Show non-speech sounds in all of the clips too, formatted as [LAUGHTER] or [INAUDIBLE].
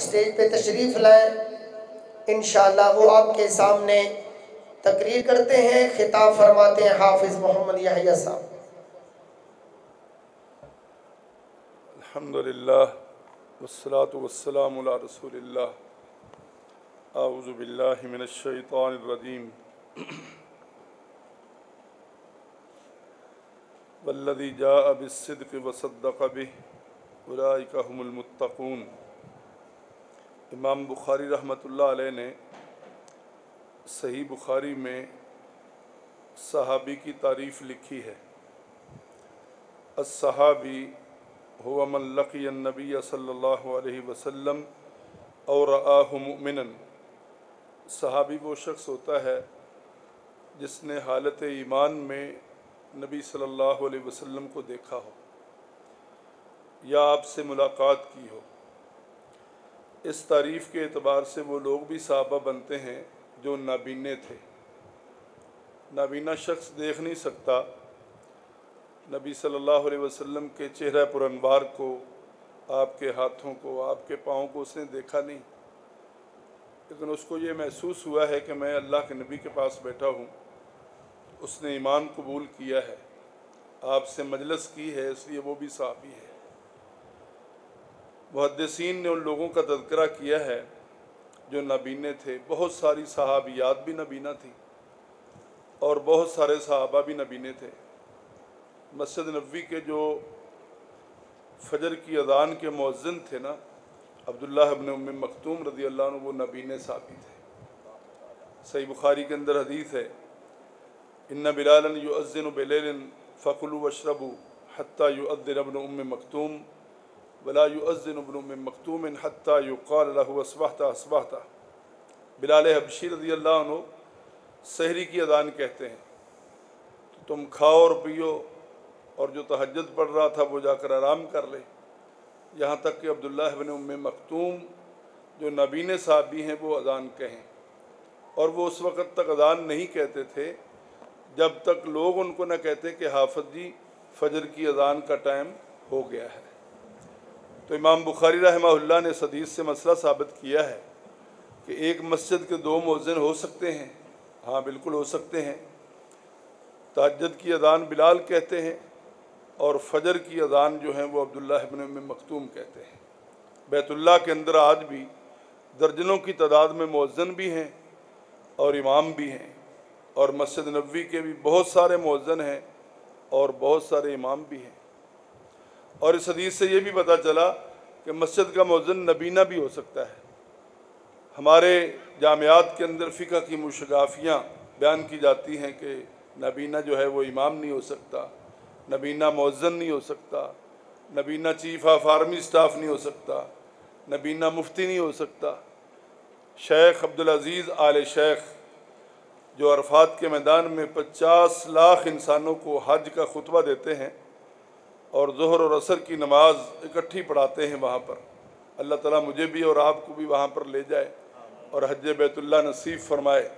Stage पे तशरीफ़ लाएँ। इन वो आपके सामने तकरीर करते हैं, खिताब फरमाते हैं हाफिज़ मोहम्मद याहिया साहब। अल्हम्दुलिल्लाह, वस्सलातु वस्सलामु अला रसूलिल्लाह। आऊज़ु बिल्लाहि इमाम बुखारी रहमतुल्लाह अलैह ने सही बुखारी में सहाबी की तारीफ़ लिखी है। असहाबी सल्लल्लाहु अलैहि वसल्लम और आहुमिन सहाबी वो शख्स होता है जिसने हालत ईमान में नबी सल्लल्लाहु अलैहि वसल्लम को देखा हो या आपसे मुलाकात की हो। इस तारीफ़ के अतबार से वो लोग भी साहबा बनते हैं जो नाबीने थे। नाबीना शख्स देख नहीं सकता। नबी सल्लल्लाहु अलैहि वसल्लम के चेहरा पुरनवार को, आपके हाथों को, आपके पाँव को उसने देखा नहीं। लेकिन उसको ये महसूस हुआ है कि मैं अल्लाह के नबी के पास बैठा हूँ। उसने ईमान कबूल किया है। आपसे मजलस की है, इसलिए वो भी साहबी है। मुहदसिन ने उन लोगों का तस्करा किया है, जो नबीने थे। बहुत सारी सहाबियात भी नबीना थी और बहुत सारे सहाबा भी नबीने थे। मस्जिद नबी के जो फजर की अदान के मौज़न थे ना अब्दुल्ला अबन उम मखतूम रदी अल्लाह वो नबीने साबी थे। सही बुखारी के अंदर हदीस है इन बिलालन युअज़िन बिलेन फ़कुल वशरबू हती युअद्दिन अबन उम मखतूम वला युअज़िन मखतूम हती युक़ालसबाहता असबाहता बिलाल हबशी रदी अल्लाह सहरी की अदान कहते हैं तो तुम खाओ और पियो और जो तहजद पढ़ रहा था वो जाकर आराम कर ले यहाँ तक कि अब्दुल्ला बिन उम मखतूम जो नबीन साहबी हैं वो अजान कहें और वो उस वक़्त तक अजान नहीं कहते थे जब तक लोग उनको न कहते कि हाफज जी फजर की अजान का टाइम हो गया है तो इमाम बुखारी रहमा ने सदीस से मसला साबित किया है कि एक मस्जिद के दो मौज़न हो सकते हैं। हाँ बिल्कुल हो सकते हैं। ताजद की अदान बिलाल कहते हैं और फजर की अदान जो है वो अब्दुल्ला में मखतूम कहते हैं। बैतुल्ला के अंदर आज भी दर्जनों की तादाद में मौज़न भी हैं और इमाम भी हैं और मस्जिद नबी के भी बहुत सारे मौज़न हैं और बहुत सारे इमाम भी हैं। और इस हदीस से ये भी पता चला कि मस्जिद का मौज़न नबीना भी हो सकता है। हमारे जामियात के अंदर फ़िका की मुशगाफियाँ बयान की जाती हैं कि नबीना जो है वो इमाम नहीं हो सकता, नबीना मौज़न नहीं हो सकता, नबीना चीफ ऑफ़ आर्मी स्टाफ नहीं हो सकता, नबीना मुफ्ती नहीं हो सकता। शेख अब्दुल अज़ीज़ आल शेख जो अरफात के मैदान में पचास लाख इंसानों को हज का खुतबा देते हैं और जहर और असर की नमाज़ इकट्ठी पढ़ाते हैं वहाँ पर। अल्लाह ताला मुझे भी और आपको भी वहाँ पर ले जाए और हज बैतुल्ला नसीब फरमाए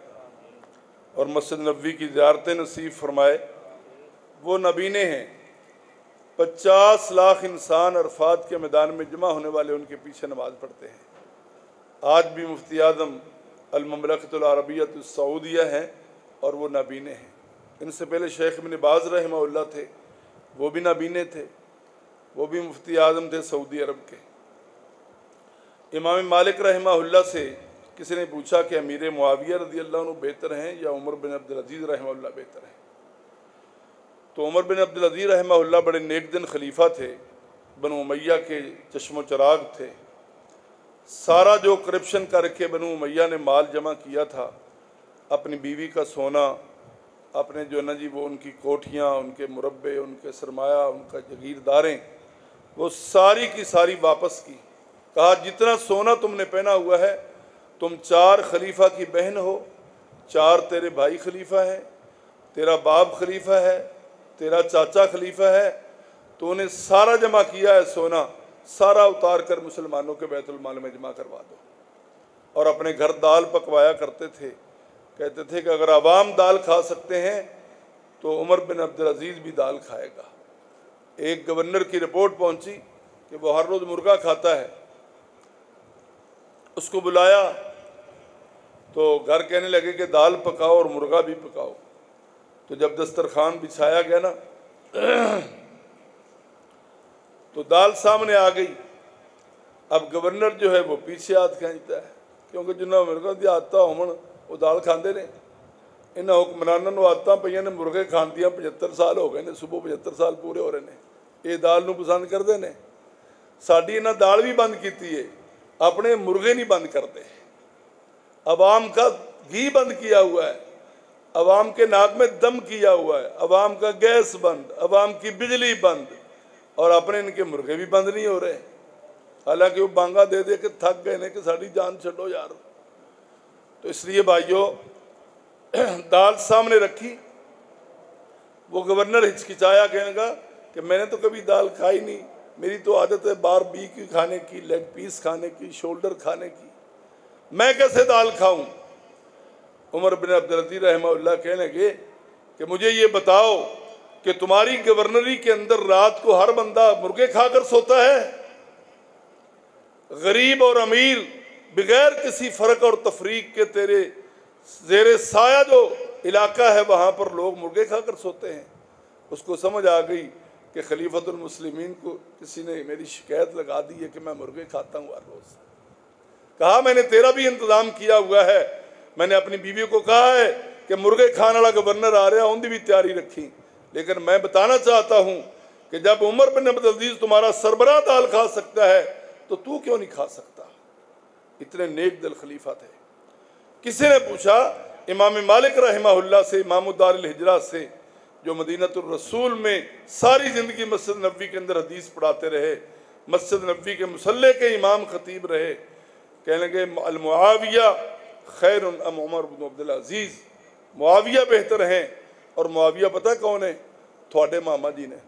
और मस्जिद नबी की ज्यारतें नसीब फरमाए। वो नबीने हैं। पचास लाख इंसान अरफात के मैदान में जमा होने वाले उनके पीछे नमाज़ पढ़ते हैं। आज भी मुफ्ती आज़म अलममलकतरबियत सऊदिया हैं और वो नबीने हैं। इनसे पहले शेख बिन बाज थे। वो भी नाबीने थे, वो भी मुफ्ती आज़म थे सऊदी अरब के। इमाम मालिक रहमा से किसी ने पूछा कि अमीर मुआविया रदी अल्लाह बेहतर हैं या उमर बिन अब्दुल अज़ीज़ रहमा बेहतर हैं? तो उमर बिन अब्दुल अज़ीज़ रहमा बड़े नेक दिन खलीफा थे, बन उमैया के चश्मो चराग थे। सारा जो करप्शन करके बनु उमैया ने माल जमा किया था, अपनी बीवी का सोना अपने जो ना जी, वो उनकी कोठियाँ, उनके मुरबे उनके सरमाया, उनका जगीरदारें वो सारी की सारी वापस की। कहा, जितना सोना तुमने पहना हुआ है, तुम चार खलीफा की बहन हो। चार तेरे भाई खलीफा है, तेरा बाप खलीफा है, तेरा चाचा खलीफा है। तो उन्हें सारा जमा किया है सोना, सारा उतार कर मुसलमानों के बैतुलमाल में जमा करवा दो। और अपने घर दाल पकवाया करते थे। कहते थे कि अगर आवाम दाल खा सकते हैं तो उमर बिन अब्दुल अज़ीज़ भी दाल खाएगा। एक गवर्नर की रिपोर्ट पहुँची कि वो हर रोज़ मुर्गा खाता है। उसको बुलाया तो घर कहने लगे कि दाल पकाओ और मुर्गा भी पकाओ। तो जब दस्तरखान बिछाया गया ना तो दाल सामने आ गई। अब गवर्नर जो है वो पीछे हाथ खींचता है, क्योंकि जिन्हें मुर्गा की आदत होमन वो दाल खाते ने इन्होंने हुक्मराना आदत पे ने मुर्गे खादिया पचहत्तर साल हो गए ने सुबह पचहत्तर साल पूरे हो रहे हैं ये दाल ਨੂੰ। पसंद करते हैं साड़ी इन्हें दाल भी बंद की है अपने मुर्गे नहीं बंद करते अवाम का घी बंद किया हुआ है अवाम के नाक में दम किया हुआ है अवाम का गैस बंद अवाम की बिजली बंद और अपने इनके मुर्गे भी बंद नहीं हो रहे हालाँकि वो बांगा दे दे के थक गए ने कि साड़ी जान छो यार तो इसलिए भाइयों, [CLEARS THROAT] दाल सामने रखी। वो गवर्नर हिचकिचाया, कहने का कि मैंने तो कभी दाल खाई नहीं। मेरी तो आदत है बार बी की खाने की, लेग पीस खाने की, शोल्डर खाने की। मैं कैसे दाल खाऊं? उमर बिन अब्दुल्ती रहमा कहने लगे कि मुझे ये बताओ कि तुम्हारी गवर्नरी के अंदर रात को हर बंदा मुर्गे खाकर सोता है? गरीब और अमीर बगैर किसी फ़र्क और तफरीक के तेरे जेर साया जो इलाका है, वहाँ पर लोग मुर्गे खाकर सोते हैं। उसको समझ आ गई कि खलीफतुलमसलिमिन को किसी ने मेरी शिकायत लगा दी है कि मैं मुर्गे खाता हूँ हर रोज़। कहा, मैंने तेरा भी इंतज़ाम किया हुआ है। मैंने अपनी बीवी को कहा है कि मुर्गे खाने वाला गवर्नर आ रहा उनकी भी तैयारी रखी। लेकिन मैं बताना चाहता हूँ कि जब उमर बिन अब्दुल तुम्हारा सरबरा दाल खा सकता है तो तू क्यों नहीं खा सकता? इतने नेक दिल खलीफा थे। किसी ने पूछा, इमाम मालिक रहमा से इमामुद्दार हिजरा से, जो मदीनतरसूल में सारी ज़िंदगी मस्जिद नबी के अंदर हदीस पढ़ाते रहे, मस्जिद नबी के मुसल्ले के इमाम खतीब रहे, कहने लगे अलमुआविया खैर उमर अब्दुल अज़ीज़। मुआविया बेहतर हैं, और मुआविया पता कौन है? थोड़े मामा जी ने।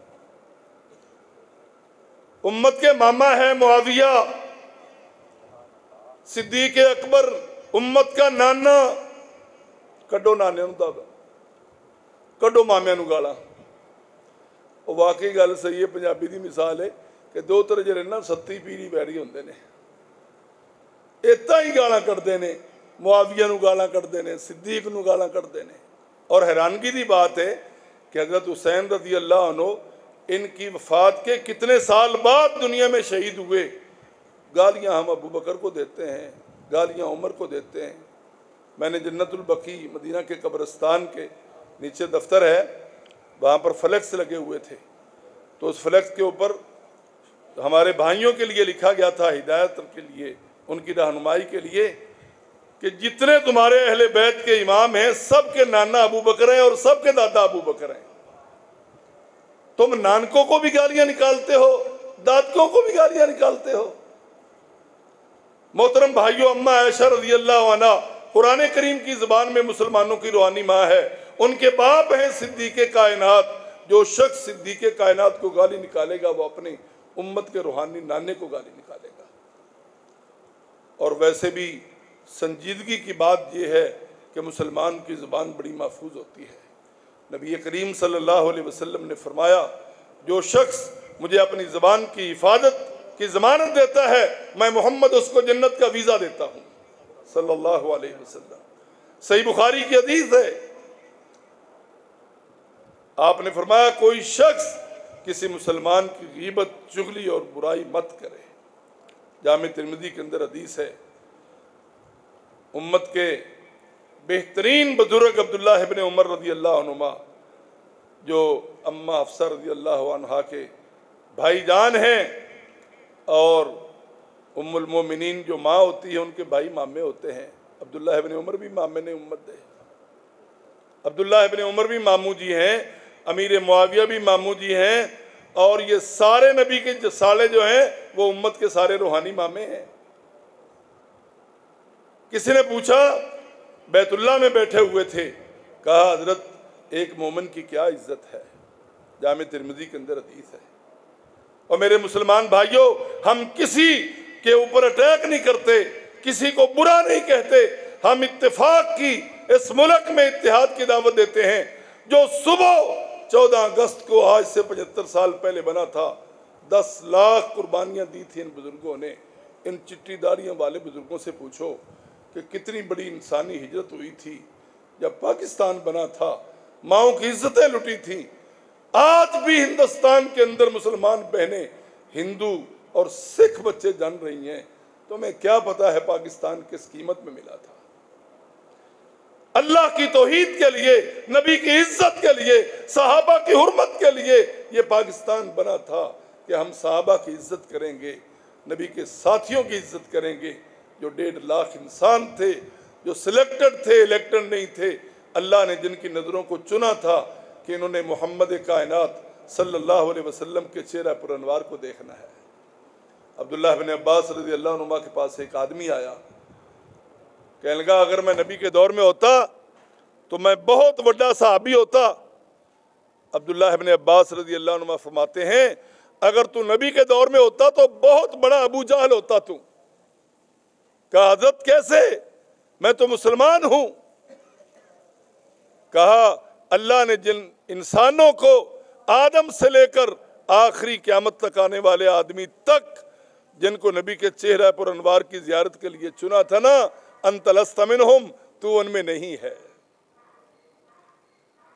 उम्मत के मामा है मुआविया। सिद्दीक अकबर उम्मत का नाना कड्डो नाने दब कड्डो मामिया गाला वाकई गल सही है पंजाबी की मिसाल है कि दो तरह ਜਿਹੜੇ ਨਾ ਸੱਤੀ ਪੀਰੀ ਬੈੜੀ ਹੁੰਦੇ ਨੇ ਇਤਾਂ ਹੀ ਗਾਲਾਂ ਕੱਢਦੇ ਨੇ मुआविया गाला कटते हैं सिद्दीक गाला कटते हैं और हैरानगी की बात है कि हजरत हुसैन रदी अल्लाह इनकी वफात के कितने साल बाद दुनिया में शहीद हुए गालियाँ हम अबू बकर को देते हैं, गालियाँ उमर को देते हैं। मैंने जन्नतुलबकी मदीना के कब्रस्तान के नीचे दफ्तर है, वहाँ पर फ्लैक्स लगे हुए थे। तो उस फ्लैक्स के ऊपर हमारे भाइयों के लिए लिखा गया था, हिदायत के लिए, उनकी रहनुमाई के लिए, कि जितने तुम्हारे अहले बैत के इमाम हैं सब के नाना अबू बकर हैं और सब के दादा अबू बकर हैं। तुम नानकों को भी गालियाँ निकालते हो, दादकों को भी गालियाँ निकालते हो। मोहतरम भाइयों, अम्मा ऐशा रज़ी अल्लाह कुरान करीम की ज़बान में मुसलमानों की रूहानी माँ है। उनके बाप हैं सिद्दीक कायनात। जो शख्स सिद्दीक कायनात को गाली निकालेगा, वो अपने उम्मत के रूहानी नाने को गाली निकालेगा। और वैसे भी संजीदगी की बात यह है कि मुसलमान की ज़बान बड़ी महफूज होती है। नबी करीम सल्लल्लाहु अलैहि वसल्लम ने फरमाया, जो शख्स मुझे अपनी ज़बान की हिफाजत की ज़मानत देता है, मैं मोहम्मद उसको जन्नत का वीज़ा देता हूँ। सल्लल्लाहु अलैहि वसल्लम। सही बुखारी की हदीस है। आपने फरमाया, कोई शख्स किसी मुसलमान की गीबत, चुगली और बुराई मत करे। जाम तिरमदी के अंदर हदीस है, उम्मत के बेहतरीन बुज़ुर्ग अब्दुल्ला इबन उमर रदी अल्लाह जो अम्मा अफसर रदी अल्लाह के भाईजान हैं और उम्मुलमोमिनीन जो माँ होती है, उनके भाई मामे होते हैं। अब्दुल्ला इबन उमर भी मामे ने उम्मत दे अब्दुल्ला इबन उमर भी मामू जी हैं, अमीर मुआविया भी मामू जी हैं, और ये सारे नबी के साले जो हैं, वो उम्मत के सारे रूहानी मामे हैं। किसी ने पूछा बैतुल्ला में बैठे हुए थे, कहा, हज़रत, एक मोमन की क्या इज़्ज़त है? जाम तिरमदी के अंदर हदीस है। और मेरे मुसलमान भाइयों, हम किसी के ऊपर अटैक नहीं करते, किसी को बुरा नहीं कहते। हम इत्तेफाक की इस मुल्क में इतिहाद की दावत देते हैं, जो सुबह चौदह अगस्त को आज से पचहत्तर साल पहले बना था। दस लाख कुर्बानियाँ दी थी इन बुज़ुर्गों ने। इन चिट्टीदारियों वाले बुज़ुर्गों से पूछो कि कितनी बड़ी इंसानी हिजरत हुई थी। जब पाकिस्तान बना था, माओ की इज्जतें लुटी थी आज भी हिंदुस्तान के अंदर मुसलमान बहने हिंदू और सिख बच्चे जान रही हैं तो मैं क्या पता है पाकिस्तान किस कीमत में मिला था? अल्लाह की तोहीद के लिए, नबी की इज़्ज़त के लिए, सहाबा की हुरमत के लिए ये पाकिस्तान बना था कि हम सहाबा की इज़्ज़त करेंगे, नबी के साथियों की इज़्ज़त करेंगे, जो डेढ़ लाख इंसान थे, जो सिलेक्टेड थे, इलेक्टेड नहीं थे। अल्लाह ने जिनकी नज़रों को चुना था कि इन्होंने मोहम्मद कायनात सल्लल्लाहु अलैहि वसल्लम के चेहरा पुरनवार को देखना है। अब्दुल्ला बिन अब्बास रज़ी अल्लाह के पास एक आदमी आया। कहने लगा, अगर मैं नबी के दौर में होता तो मैं बहुत बड़ा सहाबी होता। अब्दुल्ला इबन अब्बास रज़ी अल्लाह फरमाते हैं, अगर तू नबी के दौर में होता तो बहुत बड़ा अबू जहल होता तू। कहा, हज़रत, कैसे? मैं तो मुसलमान हूँ। कहा, अल्लाह ने जिन इंसानों को आदम से लेकर आखिरी क्यामत तक आने वाले आदमी तक, जिनको नबी के चेहरा पर अनवार की जियारत के लिए चुना था ना अंतलस्तमिन हम तू उनमें नहीं है।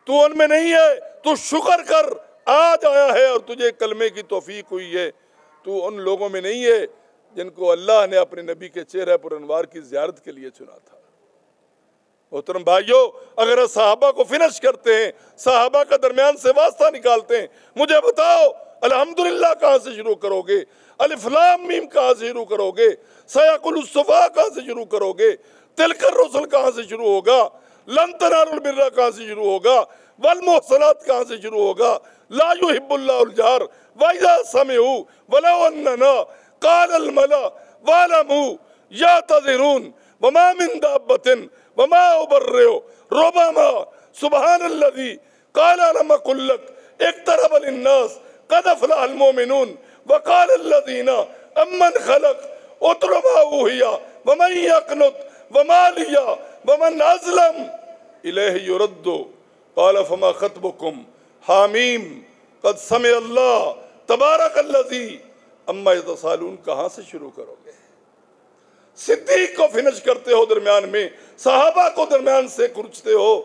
तू उनमें नहीं है, तू शुक्र कर, आज आया है और तुझे कलमे की तोफीक हुई है। तू उन लोगों में नहीं है, जिनको अल्लाह ने अपने नबी के चेहरे पर अनवार की जियारत के लिए चुना था। मोहतरम भाइयों, अगर साहबा को फिनिश करते हैं, साहबा का दरमियान से वास्ता निकालते हैं, मुझे बताओ, अल्हम्दुलिल्लाह कहाँ से शुरू करोगे? अलिफ्लाम मीम कहाँ से शुरू करोगे? सयाकुलसफा कहाँ से शुरू करोगे? तिलकर रसुल कहाँ से शुरू होगा? लन तनारुल कहाँ से शुरू होगा? वल मोहसनात कहाँ से शुरू होगा? ला युहिब्बुल्लाहुल वैजा समेहु, वला अन्नना काल अल मला, वालमु, या तज़िरून वमा कद समय अल्लाह तबारक अल्लज़ी अम्मा यतसालून कहाँ से शुरू करोगे सिद्दीक को फिनिश करते हो दरमियान में, साहबा को दरमियान से कुरचते हो,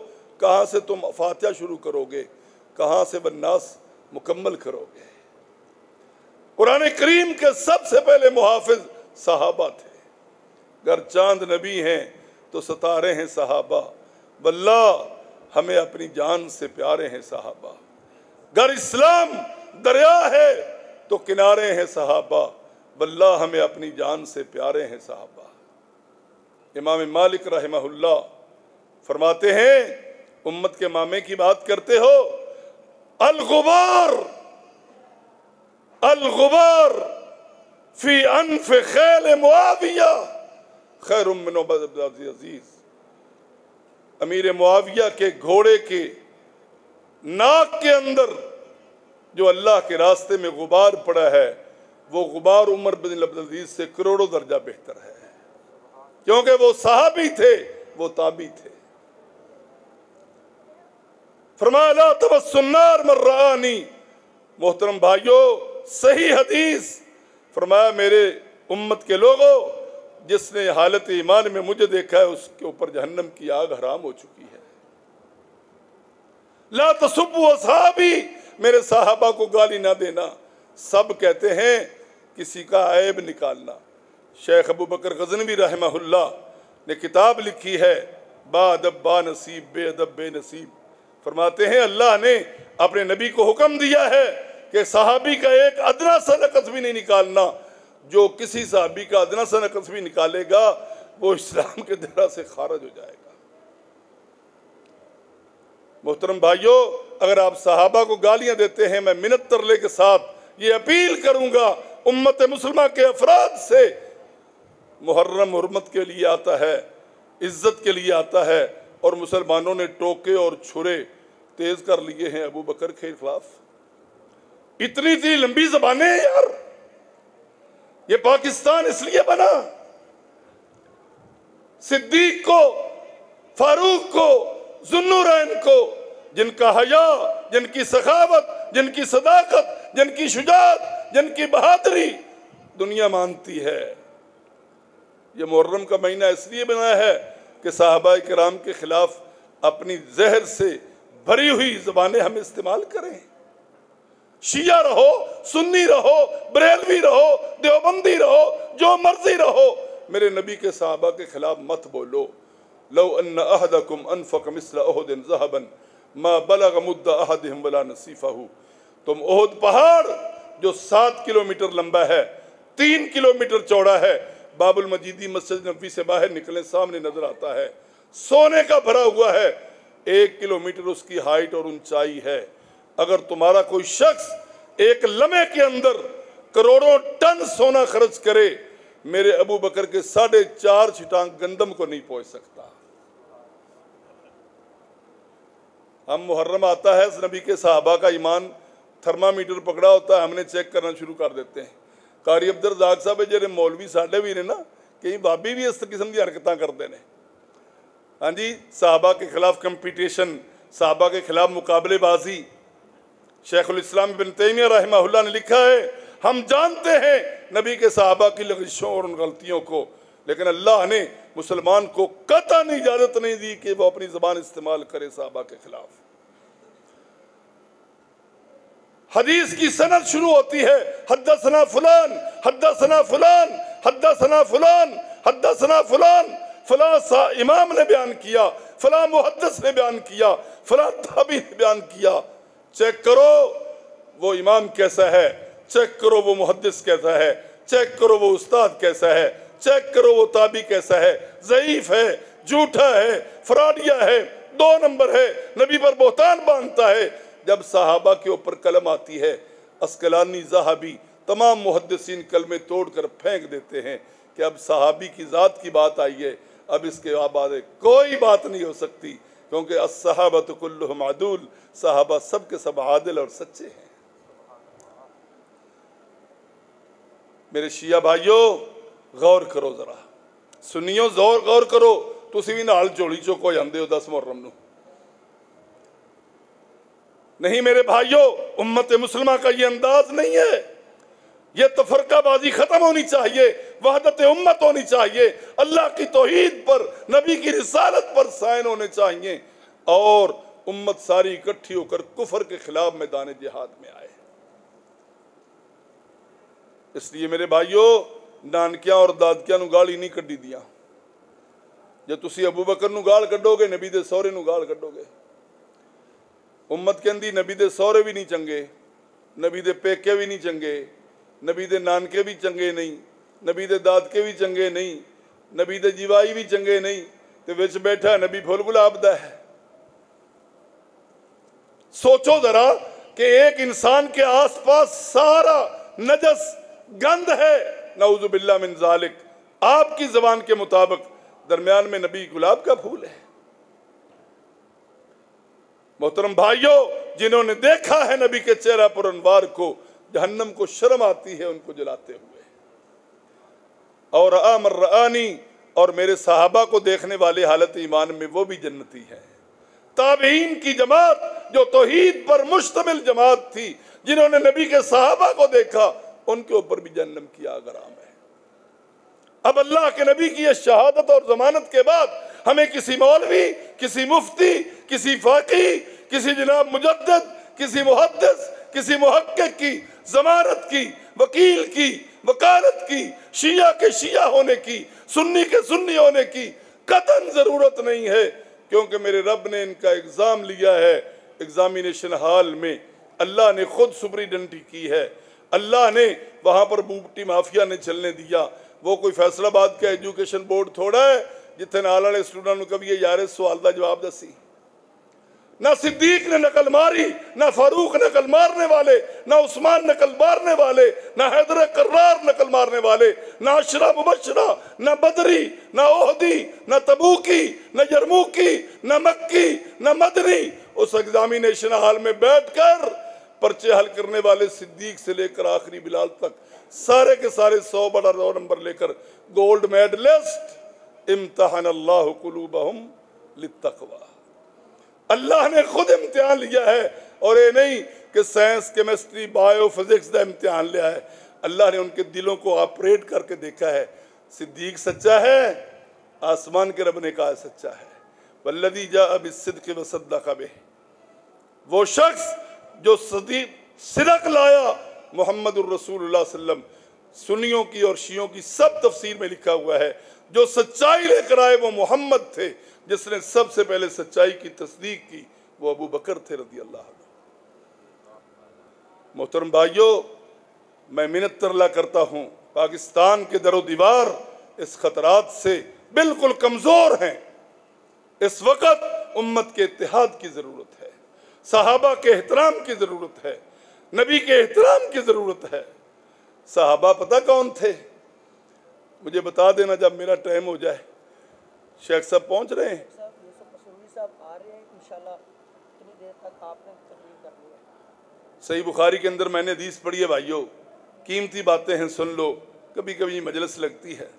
कहाँ से तुम फातिहा शुरू करोगे? कहाँ से बन्नास मुकम्मल करोगे? कुरान करीम के सबसे पहले मुहाफिज साहबा थे। अगर चाँद नबी हैं तो सतारे हैं सहाबा। बल्ला हमें अपनी जान से प्यारे हैं साहबा। गर इस्लाम दरिया है तो किनारे हैं सहाबा। बल्ला हमें अपनी जान से प्यारे हैं सहाबा। इमाम मालिक रहमहुल्ला फरमाते हैं, उम्मत के मामे की बात करते हो अल गुबार अल गुबार फ़ी अनफ खैल मुआविया खैर अज़ीज़। अमीर मुआविया के घोड़े के नाक के अंदर जो अल्लाह के रास्ते में गुबार पड़ा है, वो गुबार उमर बिन अब्दुल से करोड़ों दर्जा बेहतर है। क्योंकि वो साहबी थे, वो ताबी थे। फरमाया तबसन्नार मर्रानी मोहतरम भाइयों, सही हदीस। फरमाया, मेरे उम्मत के लोगों, जिसने हालत ईमान में मुझे देखा है, उसके ऊपर जहन्नम की आग हराम हो चुकी है। ला तसुबु साहबी मेरे साहबा को गाली ना देना। सब कहते हैं, किसी का ऐब निकालना। शेख अबू बकर गजनवी रहमहुल्ला ने किताब लिखी है बादब बा नसीब, बेअदब, बेनसीब। फरमाते हैं, अल्लाह ने अपने नबी को हुक्म दिया है कि सहाबी का एक अदना सा नकस भी नहीं निकालना। जो किसी सहाबी का अदना सा नकस भी निकालेगा, वो इस्लाम के दरा से खारज हो जाएगा। मोहतरम भाइयों, अगर आप सहाबा को गालियाँ देते हैं, मैं मिनत तरले के साथ ये अपील करूँगा, उम्मत मुसलमान के अफराद से मुहर्रम हरमत के लिए आता है, इज़्ज़त के लिए आता है और मुसलमानों ने टोके और छुरे तेज कर लिए हैं अबू बकर के खिलाफ। इतनी इतनी लंबी जबानें यार। ये पाकिस्तान इसलिए बना, सिद्दीक को, फारूक को, जुन्नूरैन को, जिनका हया, जिनकी सखावत, जिनकी सदाकत, जिनकी शुजात, जिनकी बहादुरी दुनिया मानती है। ये मुहर्रम का महीना इसलिए बना है कि साहबा कराम के खिलाफ अपनी जहर से भरी हुई जबानें हम इस्तेमाल करें। शिया रहो, सुन्नी रहो, बरेलवी रहो, देवबंदी रहो, जो मर्ज़ी रहो। मेरे नबी के साहबा के खिलाफ मत बोलो। लो अहदकुम अनफक मिस्ल जहबन, मा बलग मुद्दा अहदिहिम वला नसीफहु। तुम ओहद पहाड़, जो सात किलोमीटर लंबा है, तीन किलोमीटर चौड़ा है बाबुल मजीदी मस्जिद नबी से बाहर निकले सामने नज़र आता है। सोने का भरा हुआ है। एक किलोमीटर उसकी हाइट और ऊंचाई है। अगर तुम्हारा कोई शख्स एक लम्हे के अंदर करोड़ों टन सोना खर्च करे, मेरे अबू बकर के साढ़े चार छिटांग गंदम को नहीं पहुँच सकता। हम मुहर्रम आता है नबी के साहबा का ईमान थर्मामीटर पकड़ा होता है, हमने चेक करना शुरू कर देते हैं। कारी अब्दुल रजाक साहब ਜਿਹੜੇ ਮੌਲਵੀ ਸਾਡੇ ਵੀ ਨੇ ਨਾ ਕਈ ਬਾਬੀ ਵੀ ਇਸ ਕਿਸਮ ਦੀ ਹਰਕਤਾਂ ਕਰਦੇ ਨੇ ਹਾਂਜੀ साहबा के खिलाफ कंपटीशन साहबा के खिलाफ मुकाबलेबाजी शेखुल इस्लाम बिन तैमिया रहमा ने लिखा है हम जानते हैं नबी के साहबा की लगिशों और उन गलतियों को लेकिन अल्लाह ने मुसलमान को कतन इजाज़त नहीं दी कि वो अपनी ज़बान इस्तेमाल करे साहबा के खिलाफ हदीस की सनत शुरू होती है हदसना फुलान हदसना फुलान हदसना फुलान हदसना फुलान। फला सा इमाम ने बयान किया, फला मुहदस ने बयान किया, फला ताबी ने बयान किया। चेक करो, वो इमाम कैसा है, चेक करो वो मुहदस कैसा है, चेक करो वो उस्ताद कैसा है, चेक करो वो ताबी कैसा है। ज़यीफ है, झूठा है, फ्रॉडिया है, दो नंबर है, नबी पर बोहतान बांधता है जब साहबा के ऊपर कलम आती है, अस्कलानी जहाबी तमाम मुहदसिन कलमे तोड़ कर फेंक देते हैं कि अब सहाबी की ज़ात की बात आई है, अब इसके बाद कोई बात नहीं हो सकती, क्योंकि असहाबत साहबा सब के सब आदिल और सच्चे हैं। मेरे शिया भाइयों, गौर करो जरा। सुनियो ज़ोर गौर करो तुम भी नाल झोली चो हो जाते हो दस मुहर्रम नहीं मेरे भाइयों, उम्मत मुसलमान का ये अंदाज नहीं है। ये तफरकाबाजी खत्म होनी चाहिए, वहदत उम्मत होनी चाहिए। अल्लाह की तोहीद पर, नबी की रिसालत पर साइन होने चाहिए। और उम्मत सारी इकट्ठी होकर कुफर के खिलाफ मैदान जिहाद में आए इसलिए मेरे भाइयों, नानकिया और दादकिया गाली नहीं कड्डी दिया। जो तुम अबू बकर गाल कड्डोगे, नबी दे सौरे गाल कड्डोगे। ਉਮਤ ਕਹਿੰਦੀ ਨਬੀ ਦੇ ਸਹੁਰੇ ਵੀ ਨਹੀਂ ਚੰਗੇ ਨਬੀ ਦੇ ਪੇਕੇ ਵੀ ਨਹੀਂ ਚੰਗੇ ਨਬੀ ਦੇ ਨਾਨਕੇ ਵੀ ਚੰਗੇ ਨਹੀਂ ਨਬੀ ਦੇ ਦਾਦਕੇ ਵੀ ਚੰਗੇ ਨਹੀਂ ਨਬੀ ਦੇ ਜੀਵਾਈ ਵੀ ਚੰਗੇ ਨਹੀਂ ਤੇ ਵਿੱਚ ਬੈਠਾ ਨਬੀ ਫੁੱਲ ਗੁਲਾਬ ਦਾ ਹੈ सोचो जरा कि एक इंसान के आसपास सारा नजस गंद है नऊजुबिल्ला मिन जालिक आपकी जबान के मुताबिक दरमियान में नबी गुलाब का फूल है मोहतरम भाइयों, जिन्होंने देखा है नबी के चेहरा पर अनवार को, जहन्नम को शर्म आती है, उनको जलाते हुए। और आमरानी और मेरे साहबा को देखने वाले हालत ईमान में वो भी जन्नती है। ताबीन की जमात, जो तोहीद पर मुश्तमिल जमात थी, जिन्होंने नबी के साहबा को देखा, उनके ऊपर भी जन्नम की आगराम है। अब अल्लाह के नबी की शहादत और जमानत के बाद हमें किसी मौलवी, किसी मुफ्ती, किसी फाकी, किसी जनाब मुजद किसी मुहदस किसी मुहक्क की, जमानत की, वकील की, वकालत की, शिया के शिया होने की, सुन्नी के सुन्नी होने की कतन ज़रूरत नहीं है, क्योंकि मेरे रब ने इनका एग्ज़ाम लिया है। एग्जामिनेशन हॉल में अल्लाह ने खुद सुपरिटेंडेंटी की है। अल्लाह ने वहाँ पर बूटी माफिया ने चलने दिया। वो कोई फैसलाबाद का एजुकेशन बोर्ड थोड़ा है जितने नाल वाले स्टूडेंट कभी यार सवाल का जवाब दसी ना सिद्दीक ने नकल मारी, ना फारूक नकल मारने वाले, ना उस्मान नकल मारने वाले, ना हैदर कर्रार नकल मारने वाले, ना अशरा मुबशरा ना बदरी, ना ओहदी, ना तबूकी, ना यरमूकी, ना मक्की, ना मदनी, उस एग्जामिनेशन हॉल में बैठकर पर्चे हल करने वाले सिद्दीक से लेकर आखिरी बिलाल तक, सारे के सारे सौ बड़ा दो नंबर लेकर गोल्ड मेडलिस्ट, इम्तहान अल्लाह कुलूबहम अल्लाह ने खुद इम्तिहान लिया है, और ये नहीं कि साइंस, केमिस्ट्री बायो फिजिक्स का इम्तिहान लिया है। अल्लाह ने उनके दिलों को ऑपरेट करके देखा है। सिद्दीक सच्चा है, आसमान के रब ने कहा सच्चा है। वल्लदी जा अब सिद्ध के वसदा कबे वो शख्स जो सदी सिरक लाया मोहम्मद सल्लम सुनियों की और शियों की सब तफसीर में लिखा हुआ है। जो सच्चाई लेकर आए वो मोहम्मद थे, जिसने सबसे पहले सच्चाई की तस्दीक की, वो अबू बकर थे रदी अल्लाह मोहतरम भाइयों, मैं मिनत तरला करता हूँ। पाकिस्तान के दरो दीवार इस खतरात से बिल्कुल कमज़ोर हैं। इस वक्त उम्मत के इतिहाद की ज़रूरत है। सहाबा के एहतराम की ज़रूरत है नबी के एहतराम की ज़रूरत है। सहाबा पता कौन थे? मुझे बता देना जब मेरा टाइम हो जाए। शेख साहब पहुँच रहे हैं? सही बुखारी के अंदर मैंने हदीस पढ़ी है भाइयों। कीमती बातें हैं सुन लो। कभी कभी मजलिस लगती है।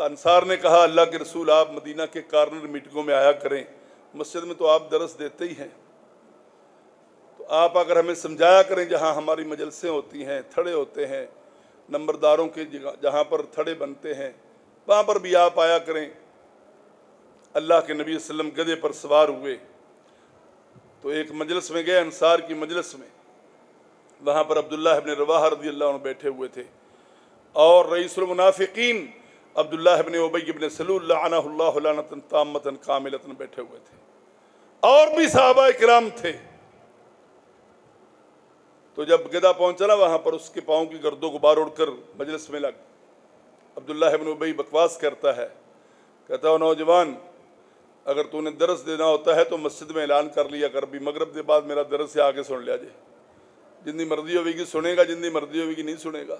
अंसार ने कहा अल्लाह के रसूल आप मदीना के कार्नर मीटिंगों में आया करें। मस्जिद में तो आप दरस देते ही हैं। तो आप अगर हमें समझाया करें जहाँ हमारी मजलसें होती हैं, थड़े होते हैं, नंबरदारों के जहाँ पर थड़े बनते हैं, वहाँ पर भी आप आया करें। अल्लाह के नबी वसल्लम गधे पर सवार हुए। तो एक मजलिस में गए, अंसार की मजलिस में। वहाँ पर अब्दुल्ला इबन रवाह रदी अल्लाह बैठे हुए थे। और रईसुलमुनाफ़िकीन अब्दुल्ला इबन उबई इबन सलूल्लातन तामतन कामिलतन बैठे हुए थे। और भी साहबा कराम थे। तो जब गदा पहुँचा ना वहाँ पर, उसके पाँव की गर्दों को बार उड़कर मजलिस में लग। अब्दुल्ला इबन उबई बकवास करता है। कहता हो नौजवान, अगर तूने दरस देना होता है तो मस्जिद में ऐलान कर लिया कर भी मगरब के बाद मेरा दरस से आके सुन लिया जे। जिंदी मर्ज़ी होगी सुनेगा जिंदी मर्ज़ी होगी नहीं सुनेगा।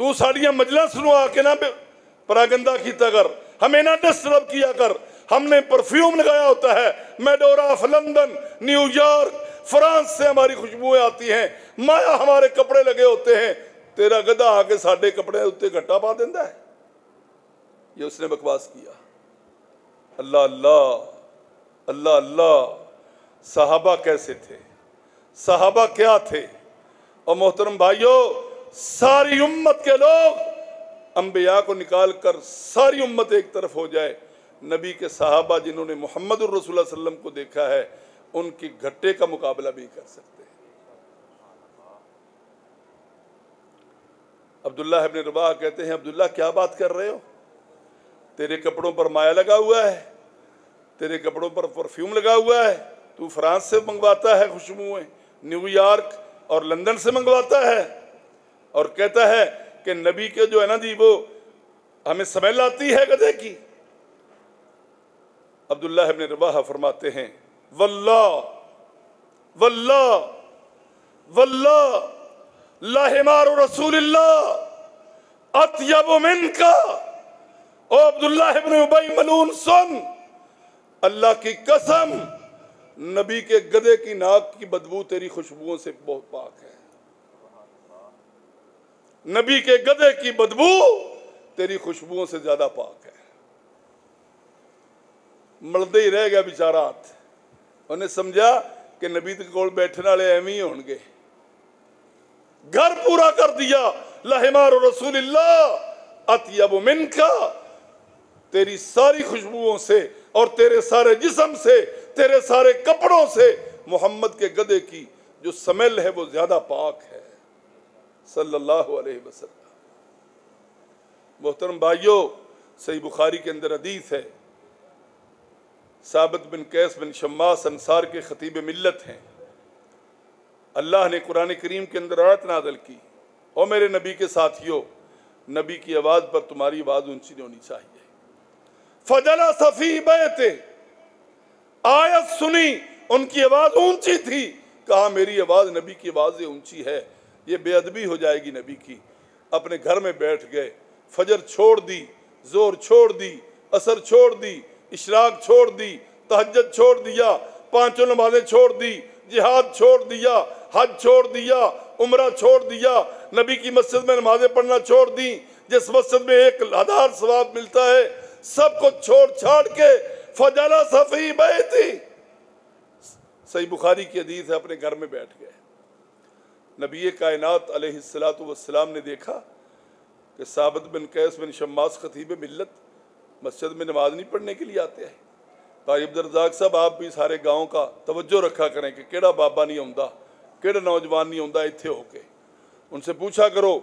तू मजला सुनो आके ना परागंदा कीता कर। हमें ना डिस्टर्ब किया कर। हमने परफ्यूम लगाया होता है। Medora of London New York France से हमारी खुशबुएँ आती हैं। माया हमारे कपड़े लगे होते हैं। तेरा गधा आके साढ़े कपड़े उत्ते घट्टा पा देता है। ये उसने बकवास किया। अल्लाह अल्लाह अल्लाह अल्लाह। साहबा कैसे थे? साहबा क्या थे? और मोहतरम भाइयों सारी उम्मत के लोग अम्बिया को निकाल कर सारी उम्मत एक तरफ़ हो जाए। नबी के साहबा जिन्होंने मोहम्मद रसुल्लम को देखा है, उनकी घट्टे का मुकाबला भी कर सकते हैं। अब्दुल्ला इब्न रबा कहते हैं अब्दुल्ला क्या बात कर रहे हो? तेरे कपड़ों पर माया लगा हुआ है, तेरे कपड़ों पर परफ्यूम लगा हुआ है, तू फ्रांस से मंगवाता है खुशबुएँ न्यूयॉर्क और लंदन से मंगवाता है। और कहता है कि नबी के जो है ना जी, वो हमें स्मेल आती है गधे की। अब्दुल्ला रबाह फरमाते हैं वल्ला वल्ला वल्ला लाहिमार रसूलिल्लाह, अतयब मिनका। ओ अब्दुल्ला इब्न उबई मलून, सुन। अल्लाह की कसम, नबी के गधे की नाक की बदबू तेरी खुशबुओं से बहुत पाक है। नबी के गधे की बदबू तेरी खुशबुओं से ज़्यादा पाक है। मलदे ही रह गया बेचारा हाथ। उन्हें समझा कि नबी के कोल बैठने वाले एवं ही होंगे। घर पूरा कर दिया। लहमार रसूल अतयब मिनका। तेरी सारी खुशबुओं से और तेरे सारे जिसम से, तेरे सारे कपड़ों से मोहम्मद के गधे की जो स्मेल है वो ज़्यादा पाक है। सल्लल्लाहु अलैहि वसल्लम। मोहतरम भाइयों, सही बुखारी के अंदर हदीस है। साबित बिन कैस बिन शम्मास अंसार के ख़तीब मिल्लत हैं। अल्लाह ने कुरान करीम के अंदर आयत नादल की। और मेरे नबी के साथियों, नबी की आवाज़ पर तुम्हारी आवाज़ ऊँची नहीं होनी चाहिए। फजला सफ़ी बैते, आयत सुनी, उनकी आवाज़ ऊँची थी। कहा, मेरी आवाज़ नबी की आवाज़ ऊँची है। ये बेअदबी हो जाएगी नबी की। अपने घर में बैठ गए, फजर छोड़ दी, ज़ोर छोड़ दी, असर छोड़ दी, इशराक छोड़ दी तहजत छोड़ दिया, पाँचों नमाजें छोड़ दी, जिहाद छोड़ दिया, हज छोड़ दिया, उम्र छोड़ दिया, नबी की मस्जिद में नमाजें पढ़ना छोड़ दी, जिस मस्जिद में एक हज़ार सवाब मिलता है सब कुछ छोड़ छाड़ के फजाला सफी थी सही बुखारी की हदीस है, अपने घर में बैठ गए। नबी कायनात अलैहिस्सलाम ने देखा कि साबित बिन कैस बिन शम्मास खतीब मिल्लत मस्जिद में नमाज़ नहीं पढ़ने के लिए आते हैं। ताइब दरजाक साहब, आप भी सारे गाँव का तवज्जो रखा करें कि केड़ा बाबा नहीं आंदा, केड़ा नौजवान नहीं आंदा इत्थे होके। उनसे पूछा करो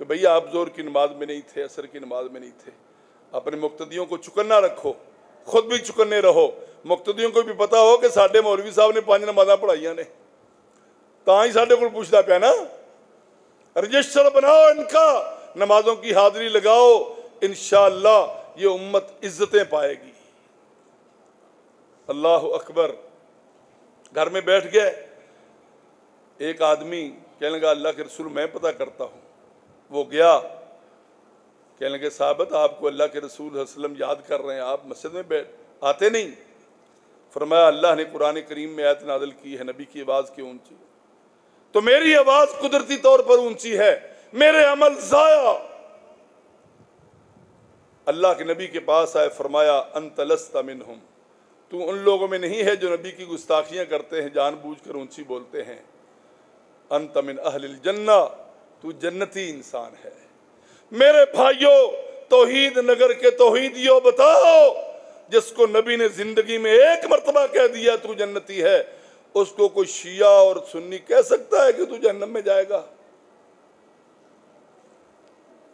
कि भैया, आप ज़ोर की नमाज़ में नहीं थे, असर की नमाज़ में नहीं थे। अपने मुक्तदियों को चुकन्ना रखो, खुद भी चुकन्ने रहो। मुक्तदियों को भी पता हो कि साढ़े मौलवी साहब ने पाँच नमाजा पढ़ाइया ने। ਤਾਂ ਹੀ ਸਾਡੇ ਕੋਲ ਪੁੱਛਦਾ ਪਿਆ ਨਾ रजिस्टर बनाओ इनका नमाजों की हाजिरी लगाओ इंशाला ये उम्मत इज्जतें पाएगी अल्लाह अकबर घर में बैठ गए एक आदमी कहने लगा अल्लाह के रसूल मैं पता करता हूँ वो गया कहने लगे साबित आपको अल्लाह के रसूल वसल्लम याद कर रहे हैं आप मस्जिद में बैठ आते नहीं फरमाया अल्लाह ने कुरान करीम में आयत नादल की है नबी की आवाज़ क्यों ऊंची तो मेरी आवाज़ कुदरती तौर पर ऊँची है। मेरे अमल जाया। अल्लाह के नबी के पास आए, फरमाया अनतलस्ता मिनहुम। तू उन लोगों में नहीं है जो नबी की गुस्ताखियाँ करते हैं, जानबूझकर ऊँची बोलते हैं। अंत मिन अहल जन्ना। तू जन्नती इंसान है। मेरे भाइयों, तोहीद नगर के तोहीदियों बताओ, जिसको नबी ने ज़िंदगी में एक मरतबा कह दिया, तू जन्नती है। उसको कोई शिया और सुन्नी कह सकता है कि तू जन्नत में जाएगा?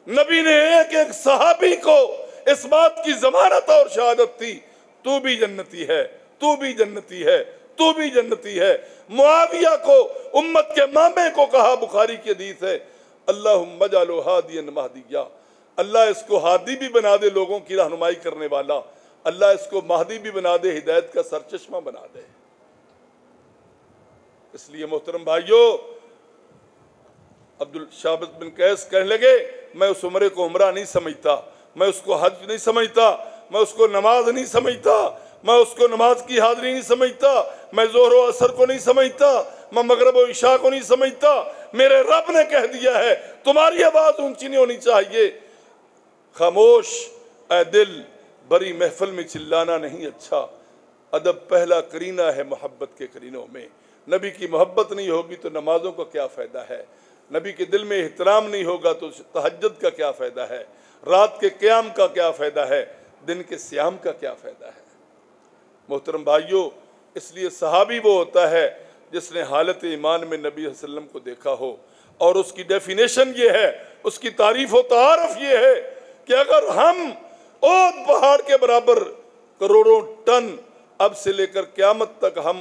नबी ने एक एक सहाबी को इस बात की जमानत और शहादत थी तू भी जन्नती है, तू भी जन्नती है, तू भी जन्नती है। मुआविया को, उम्मत के मामे को कहा, बुखारी की हदीस है अल्लाह मजालो हादियन महदिया। अल्लाह इसको हादी भी बना दे लोगों की रहनुमाई करने वाला। अल्लाह इसको महदी भी बना दे, हिदायत का सरचश्मा बना दे। इसलिए मोहतरम भाइयों, अब्दुल शाबित बिन कैस कहने लगे, मैं उस उम्र को उम्र नहीं समझता, मैं उसको हज नहीं समझता, मैं उसको नमाज़ नहीं समझता, मैं उसको नमाज़ की हाजिरी नहीं समझता, मैं ज़ोर असर को नहीं समझता, मैं मगरब इशा को नहीं समझता। मेरे रब ने कह दिया है, तुम्हारी आवाज़ ऊँची नहीं होनी चाहिए। खामोश ए दिल, बड़ी महफिल में चिल्लाना नहीं अच्छा। अदब पहला करीना है मोहब्बत के करीनों में। नबी की मोहब्बत नहीं होगी तो नमाजों का क्या फ़ायदा है? नबी के दिल में एहतराम नहीं होगा तो तहजद का क्या फ़ायदा है? रात के क्याम का क्या फ़ायदा है? दिन के श्याम का क्या फ़ायदा है? मोहतरम भाइयों, इसलिए सहाबी वो होता है जिसने हालत ईमान में नबी वसल्लम को देखा हो। और उसकी डेफिनेशन ये है, उसकी तारीफ़ व तारफ ये है कि अगर हम ओद पहाड़ के बराबर करोड़ों टन अब से लेकर क्यामत तक हम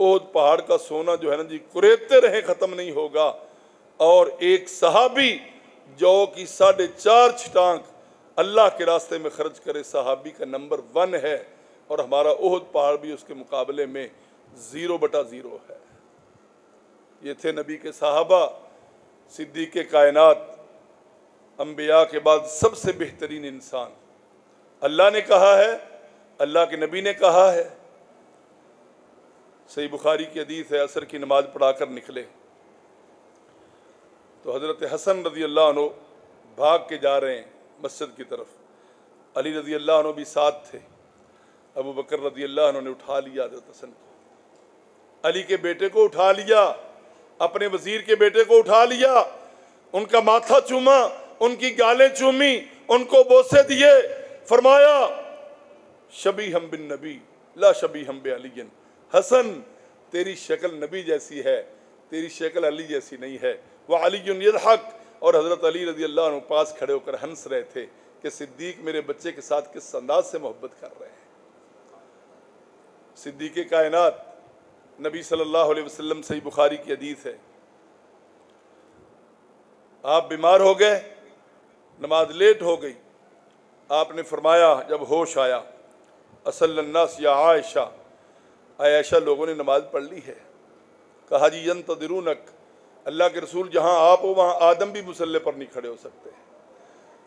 ओद पहाड़ का सोना जो है ना जी, कुरेते रहे, ख़त्म नहीं होगा। और एक सहाबी जो कि साढ़े चार छटांक अल्लाह के रास्ते में खर्च करे, सहाबी का नंबर वन है। और हमारा ओहद पहाड़ भी उसके मुकाबले में ज़ीरो बटा ज़ीरो है। ये थे नबी के साहबा, सिद्दीक कायनात अम्बिया के बाद सबसे बेहतरीन इंसान। अल्लाह ने कहा है, अल्लाह के नबी ने कहा है सही बुखारी की हदीस है, असर की नमाज़ पढ़ाकर निकले। तो हज़रत हसन रज़ी अल्लाह भाग के जा रहे हैं मस्जिद की तरफ़। अली रज़ी अल्लाह भी साथ थे। अबू बकर रज़ी अल्लाह ने उठा लिया हज़रत हसन को। अली के बेटे को उठा लिया, अपने वज़ीर के बेटे को उठा लिया, उनका माथा चूमा, उनकी गालें चूमी, उनको बोसे दिए, फरमाया शबी हम बिन नबी, ला शबी हम बे अलीन हसन, तेरी शक्ल नबी जैसी है, तेरी शक्ल अली जैसी नहीं है। वह अली हक और हज़रत अली रज़ी अल्लाह पास खड़े होकर हंस रहे थे कि सिद्दीक मेरे बच्चे के साथ किस अंदाज से मोहब्बत कर रहे हैं। सिद्दीक कायनात, नबी सल्लल्लाहु अलैहि वसल्लम, सही बुखारी की हदीस है। आप बीमार हो गए, नमाज़ लेट हो गई। आपने फरमाया, जब होश आया असलन्नास या आयशा आयशा लोगों ने नमाज़ पढ़ ली है। कहा जी यन तदरूनक अल्लाह के रसूल जहाँ आप हो, वहाँ आदम भी मुसल्ले पर नहीं खड़े हो सकते।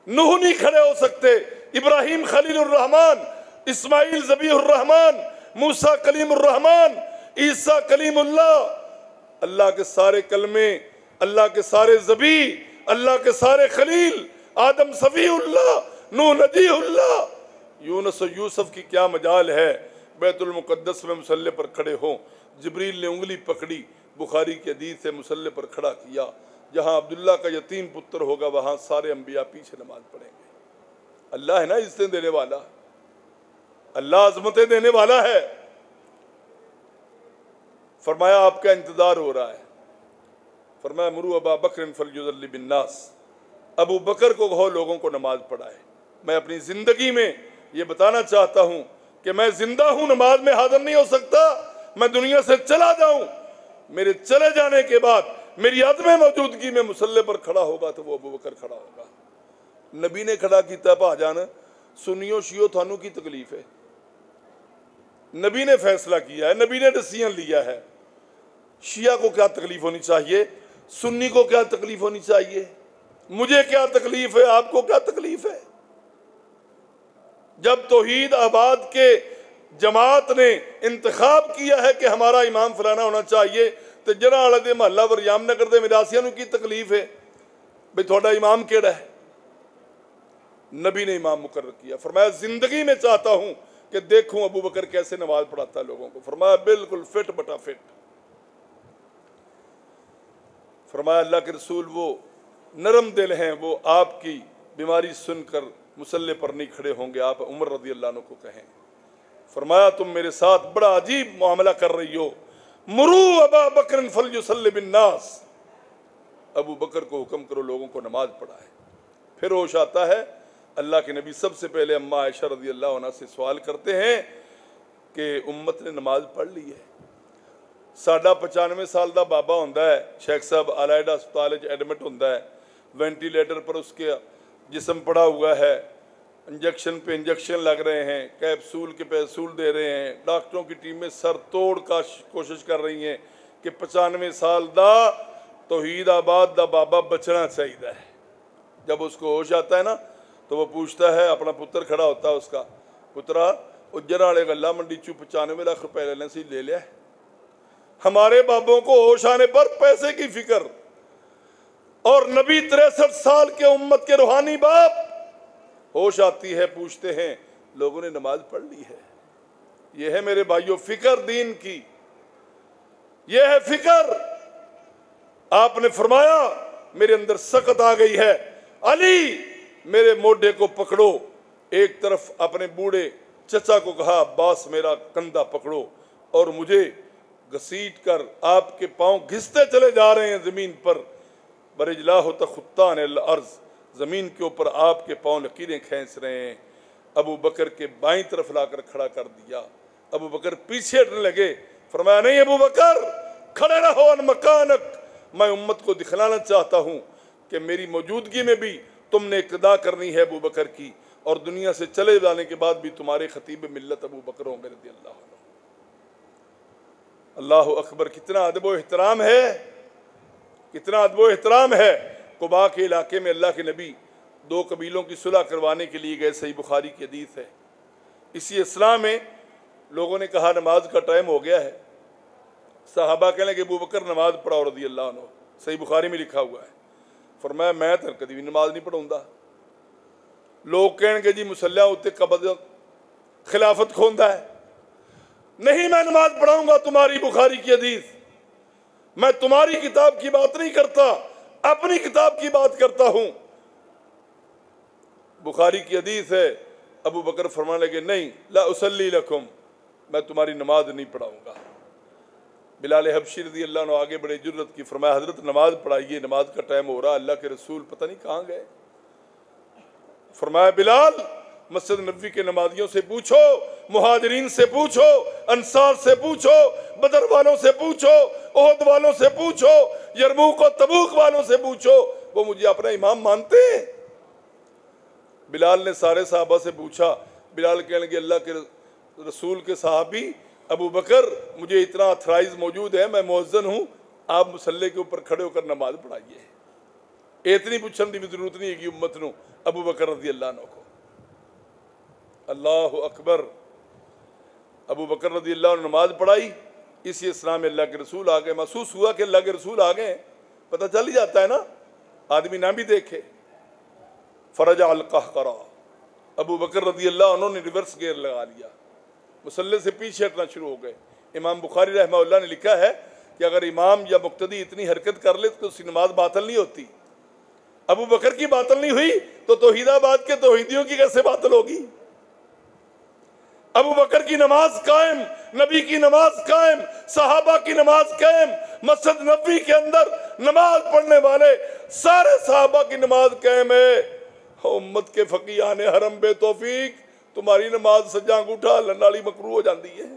नूह नहीं खड़े हो सकते। इब्राहिम खलीलरहमान इस्माइल जबीरहमान मूसा कलीमरहमान ईसा कलीमुल्लाह। अल्लाह के सारे कलमे, अल्लाह के सारे जबी, अल्लाह के सारे खलील, आदम सफ़ीउल्लाह नूह नजीउल्लाह यूनस यूसुफ की क्या मजाल है? बैतुल मुकद्दस में मुसल्ले पर खड़े हों। जबरील ने उंगली पकड़ी, बुखारी के हदीस से मुसल्ले पर खड़ा किया। जहाँ अब्दुल्ला का यतीम पुत्र होगा, वहाँ सारे अम्बिया पीछे नमाज़ पढ़ेंगे। अल्लाह है ना इज्जतें देने वाला? अल्लाह अजमतें देने वाला है। फरमाया, आपका इंतज़ार हो रहा है। फरमाया, मुरु अबा बकर बिन्नास अबू बकर को कहो लोगों को नमाज़ पढ़ाए। मैं अपनी ज़िंदगी में ये बताना चाहता हूँ कि मैं ज़िंदा हूँ, नमाज़ में हाजिर नहीं हो सकता, मैं दुनिया से चला जाऊँ। मेरे चले जाने के बाद मेरी अदम मौजूदगी में मुसल्ले पर खड़ा होगा तो वो अबू बकर खड़ा होगा। नबी ने खड़ा किया भाजान सुनियो शियो, थानू की तकलीफ़ है। नबी ने फैसला किया है, नबी ने डिसीज़न लिया है। शिया को क्या तकलीफ़ होनी चाहिए? सुन्नी को क्या तकलीफ़ होनी चाहिए? मुझे क्या तकलीफ़ है? आपको क्या तकलीफ़ है? जब तोहीद आबाद के जमात ने इंतखब किया है कि हमारा इमाम फलाना होना चाहिए तो जरा वाले दे महला वरयाम नगर के मिरासिया की तकलीफ़ है? भाई थोड़ा इमाम केड़ा है? नबी ने इमाम मुकर किया। फरमाया, ज़िंदगी में चाहता हूँ कि देखूँ अबू बकर कैसे नमाज़ पढ़ाता लोगों को। फरमाया, बिल्कुल फिट बटा फिट। फरमाया, अल्लाह के रसूल वो नरम दिल हैं, वो आपकी बीमारी सुनकर मुसल्ले पर नहीं खड़े होंगे, आप उमर रदी अल्लाह को कहें। फरमाया, तुम मेरे साथ बड़ा अजीब मामला कर रही हो। मुरू अबा बकर फल बिन नास अबू बकर को हुक्म करो, लोगों को नमाज़ पढ़ाए। फिर होश आता है, अल्लाह के नबी सबसे पहले अम्मा आयशा रदी अल्लाह से सवाल करते हैं कि उम्मत ने नमाज़ पढ़ ली है। साडा पचानवे साल का बाबा होंगे है, शेख साहब आलाइड हस्पताल एडमिट होंगे है। वेंटिलेटर पर उसके जिसम पड़ा हुआ है इंजेक्शन पे इंजेक्शन लग रहे हैं कैप्सूल के पैसूल दे रहे हैं डॉक्टरों की टीमें सर तोड़ का कोशिश कर रही हैं कि पचानवे साल का तोहीद आबाद का बाबा बचना चाहिए। है जब उसको होश आता है ना तो वो पूछता है, अपना पुत्र खड़ा होता है उसका, पुत्रा, उज्जर वाले गला मंडी चू पचानवे लाख रुपए लेने से ले लिया हमारे बाबों को होश आने पर पैसे की फ़िक्र और नबी तिरसठ साल के उम्मत के रूहानी बाप, होश आती है, पूछते हैं, लोगों ने नमाज़ पढ़ ली है। यह है मेरे भाइयों, फ़िक्र दीन की। यह है फ़िक्र। आपने फरमाया, मेरे अंदर सकत आ गई है। अली, मेरे मोढे को पकड़ो। एक तरफ़ अपने बूढ़े चचा को कहा अब्बास मेरा कंधा पकड़ो। और मुझे घसीट कर आपके पाँव घिसते चले जा रहे हैं ज़मीन पर। बरजला होता खुत्ता ने अर्ज़। ज़मीन के ऊपर आपके पाँव लकीरें खींच रहे हैं। अबू बकर के बाई तरफ़ लाकर खड़ा कर दिया। अबू बकर पीछे हटने लगे। फरमाया, नहीं अबू बकर, खड़े रहो अन मकानक। मैं उम्मत को दिखलाना चाहता हूँ कि मेरी मौजूदगी में भी तुमने इकदा करनी है अबू बकर की और दुनिया से चले जाने के बाद भी तुम्हारे खतीब मिलत अबू बकर होंगे रदी अल्लाह अल्लाह अकबर, कितना अदब एहतराम है। कितना अदब एहतराम है। कुबा के इलाके में अल्लाह के नबी दो कबीलों की सुलह करवाने के लिए गए, सही बुखारी की हदीस है। इसी असला में लोगों ने कहा, नमाज़ का टाइम हो गया है। साहबा कहने के बकर नमाज़ पढ़ाओ रदी अल्लाह सही बुखारी में लिखा हुआ है। फरमाया, मैं तो कभी भी नमाज़ नहीं पढ़ाऊँगा लोग कहेंगे जी मुसलिया उत्ते कबद खिलाफत खोंदा है। नहीं, मैं नमाज़ पढ़ाऊँगा, तुम्हारी बुखारी की हदीस। मैं तुम्हारी किताब की बात नहीं करता, अपनी किताब की बात करता हूँ। बुखारी की हदीस है, अबू बकर फरमाने लगे, नहीं, ला उसली लखुम मैं तुम्हारी नमाज़ नहीं पढ़ाऊँगा। बिलाल हबशी रदी अल्लाह ने आगे बड़े ज़रूरत की फरमाया, हज़रत, नमाज़ पढ़ाइए, नमाज़ का टाइम हो रहा अल्लाह के रसूल पता नहीं कहाँ गए? फरमाया, बिलाल मस्जिद नबी के नमाजियों से पूछो मुहाजरीन से पूछो, अंसार से पूछो, बदर वालों से पूछो, ओहद वालों से पूछो, यरमूक और तबूक वालों से पूछो, वो मुझे अपना इमाम मानते हैं। बिलाल ने सारे साहबा से पूछा, बिलाल कहने लगे अल्लाह के रसूल के साहबी, अबू बकर, मुझे इतना अथराइज मौजूद है, मैं मुअज्जन हूँ, आप मुसल्ले के ऊपर खड़े होकर नमाज़ पढ़ाइए। इतनी पूछने की भी ज़रूरत नहीं है कि उम्मत न, अबू बकर रज़ी अल्लाह को। अल्लाह अकबर। अबू बकर रदी अल्लाह ने नमाज़ पढ़ाई। इसी इस्लाम में अल्लाह के रसूल आ गए। महसूस हुआ कि अल्लाह के रसूल आ गए। पता चल ही जाता है ना, आदमी ना भी देखे। फ़रज अलकह करा अबू बकर रदी अल्लाह उन्होंने रिवर्स गेयर लगा लिया। मुसल्ले से पीछे हटना शुरू हो गए। इमाम बुखारी रहमा ने लिखा है कि अगर इमाम या मुक्तदी इतनी हरकत कर ले तो उसकी नमाज़ बातल नहीं होती। अबू बकर की बातल नहीं हुई तो तोहीदाबाद के तोहीदियों की कैसे बातल होगी? अबू बकर की नमाज़ कायम, नबी की नमाज़ कायम, सहाबा की नमाज़ कायम, मस्जिद नबी के अंदर नमाज़ पढ़ने वाले सारे सहाबा की नमाज़ कायम है। उम्मत के फकीया ने हरम बे तौफीक तुम्हारी नमाज़ सज्जा अंगूठा हलन वाली मकरू हो जाती है।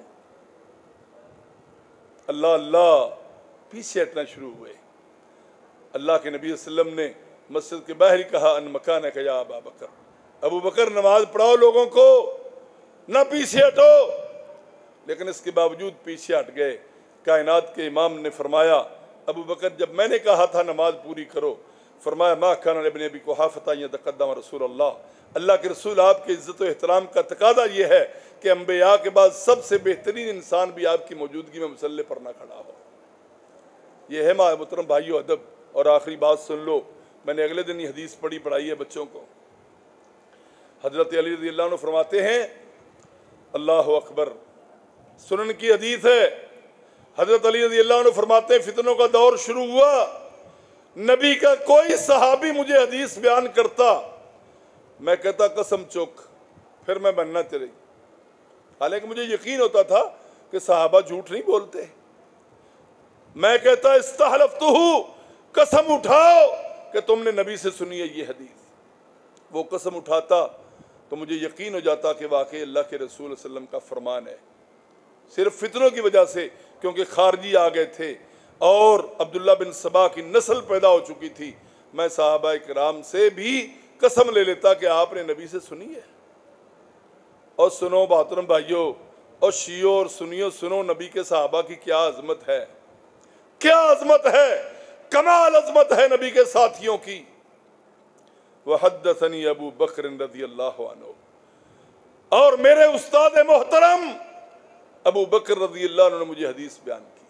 अल्लाह अल्लाह पीछे हटना शुरू हुए। अल्लाह के नबी वसल्लम ने मस्जिद के बाहर ही कहा, अन मकान है या अबा बकर। अबू बकर, नमाज़ पढ़ाओ लोगों को। ना पीछे हटो। लेकिन इसके बावजूद पीछे हट गए। कायनात के इमाम ने फरमाया, अबू बकर, जब मैंने कहा था नमाज़ पूरी करो, फरमाया, माँ खान ने भी को हाफता तकदम रसूल अल्लाह अल्लाह के रसूल, आपके इज़्ज़त एहतराम का तकादा यह है कि अम्बिया के बाद सबसे बेहतरीन इंसान भी आपकी मौजूदगी में मसल्ले पर ना खड़ा हो। यह है माँ मुहतरम भाइयों, अदब। और आखिरी बात सुन लो। मैंने अगले दिन ही हदीस पढ़ी पढ़ाई है बच्चों को। हज़रत अली रज़ी अल्लाह फरमाते हैं अल्लाह अकबर। सुनन की हदीस है। हज़रत अली रज़ी अल्लाह फरमाते फितनों का दौर शुरू हुआ। नबी का कोई सहाबी मुझे हदीस बयान करता। मैं कहता, कसम चुक फिर मैं बनना चली हालाँकि मुझे यकीन होता था कि सहाबा झूठ नहीं बोलते। मैं कहता इस्तहलफ तो कसम उठाओ कि तुमने नबी से सुनी है ये हदीस। वो कसम उठाता तो मुझे यकीन हो जाता कि वाकई अल्लाह के रसूल वसल्लम का फरमान है। सिर्फ़ फितरों की वजह से, क्योंकि खारजी आ गए थे और अब्दुल्ला बिन सबा की नस्ल पैदा हो चुकी थी। मैं साहबा कराम से भी कसम ले लेता कि आपने नबी से सुनी है। और सुनो बहातरम भाइयों, और शियो और सुनियो, सुनो नबी के साहबा की क्या अजमत है। क्या अजमत है? कमाल अजमत है नबी के साथियों की। वह हदसनी अबू बकर रज़ी अल्लाह और मेरे उस्ताद मोहतरम अबू बकर रज़ी अल्लाह ने मुझे हदीस बयान की।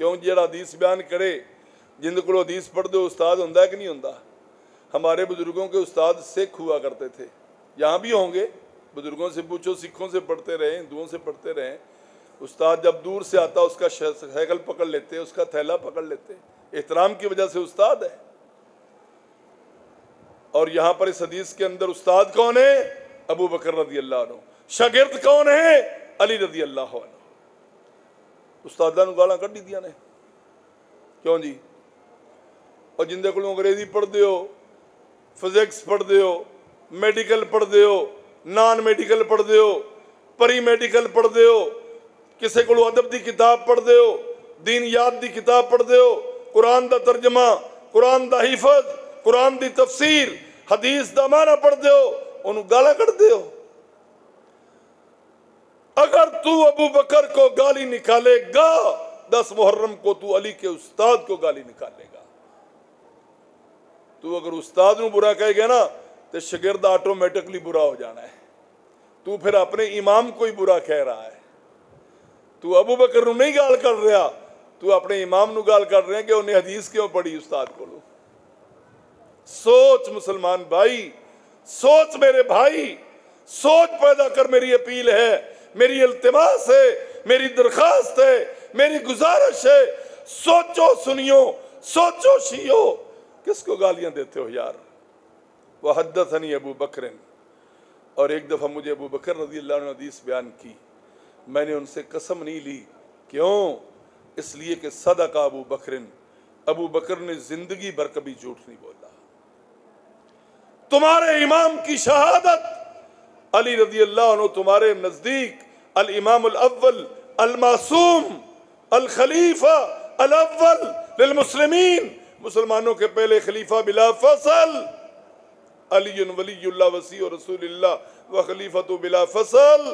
क्यों जरा हदीस बयान करे? जिंद को हदीस पढ़ते उस्ताद होंगे कि नहीं होंगे हमारे बुज़ुर्गों के उस्ताद सिख हुआ करते थे। यहाँ भी होंगे। बुज़ुर्गों से पूछो, सिखों से पढ़ते रहे, हिंदुओं से पढ़ते रहे। उस्ताद जब दूर से आता, उसका साइकिल पकड़ लेते, उसका थैला पकड़ लेते। एहतराम की वजह से उस्ताद है। और यहाँ पर इस हदीस के अंदर उस्ताद कौन है अबू बकर रदी अल्लाह शागिर्द कौन है अली रदी अल्लाह ਉਸਤਾਦਾਂ ਨੂੰ ਗਾਲਾਂ ਕੱਢੀ ਦੀਆਂ ਨੇ ਕਿਉਂ ਜੀ ਉਹ ਜਿੰਦੇ ਕੋਲੋਂ ਅੰਗਰੇਜ਼ੀ ਪੜ੍ਹਦੇ ਹੋ ਫਿਜ਼ਿਕਸ ਪੜ੍ਹਦੇ ਹੋ ਮੈਡੀਕਲ ਪੜ੍ਹਦੇ ਹੋ ਨਾਨ ਮੈਡੀਕਲ ਪੜ੍ਹਦੇ ਹੋ ਪਰੀ ਮੈਡੀਕਲ ਪੜ੍ਹਦੇ ਹੋ ਕਿਸੇ ਕੋਲੋਂ ਅਦਬ ਦੀ ਕਿਤਾਬ ਪੜ੍ਹਦੇ ਹੋ दीन याद ਦੀ ਕਿਤਾਬ ਪੜ੍ਹਦੇ ਹੋ ਕੁਰਾਨ ਦਾ ਤਰਜਮਾ ਕੁਰਾਨ ਦਾ ਹਿਫਜ਼ ਕੁਰਾਨ ਦੀ ਤਫਸੀਰ ਹਦੀਸ ਦਾ ਮਾਨਾ ਪੜ੍ਹਦੇ ਹੋ ਉਹਨੂੰ ਗਾਲਾਂ ਕੱਢਦੇ ਹੋ अगर तू अबू बकर को गाली निकालेगा दस मुहर्रम को तू अली के उस्ताद को गाली निकालेगा तू अगर उस्ताद ਨੂੰ बुरा कहेगा ना तो शगिर्द ऑटोमेटिकली बुरा हो जाना है तू फिर अपने इमाम को ही बुरा कह रहा है तू अबू बकर ਨੂੰ नहीं गाल कर रहा तू अपने इमाम ਨੂੰ गाल कर रहे हैं कि उन्हें हदीस क्यों पढ़ी उस्ताद को सोच मुसलमान भाई, सोच मेरे भाई, सोच पैदा कर मेरी अपील है, मेरी इल्तमास है, मेरी दरखास्त है, मेरी गुजारिश है। सोचो सुनियो, सोचो शियो। किसको गालियाँ देते हो यार? वह हदसनी अबू बकर और एक दफ़ा मुझे अबू बकर रज़ी हदीस बयान की। मैंने उनसे कसम नहीं ली। क्यों? इसलिए कि सदा का अबू बकर अबू बकर ने ज़िंदगी भर कभी झूठ नहीं बोला। तुम्हारे इमाम की शहादत। अली रज़ी अल्लाह तुम्हारे नज़दीक अल इमाम अव्वल अल मासूम अल खलीफा अल अव्वल मुस्लिमीन मुसलमानों के पहले खलीफा बिला फ़सल। अली वली वसी और रसूल व खलीफा तो बिला फ़सल।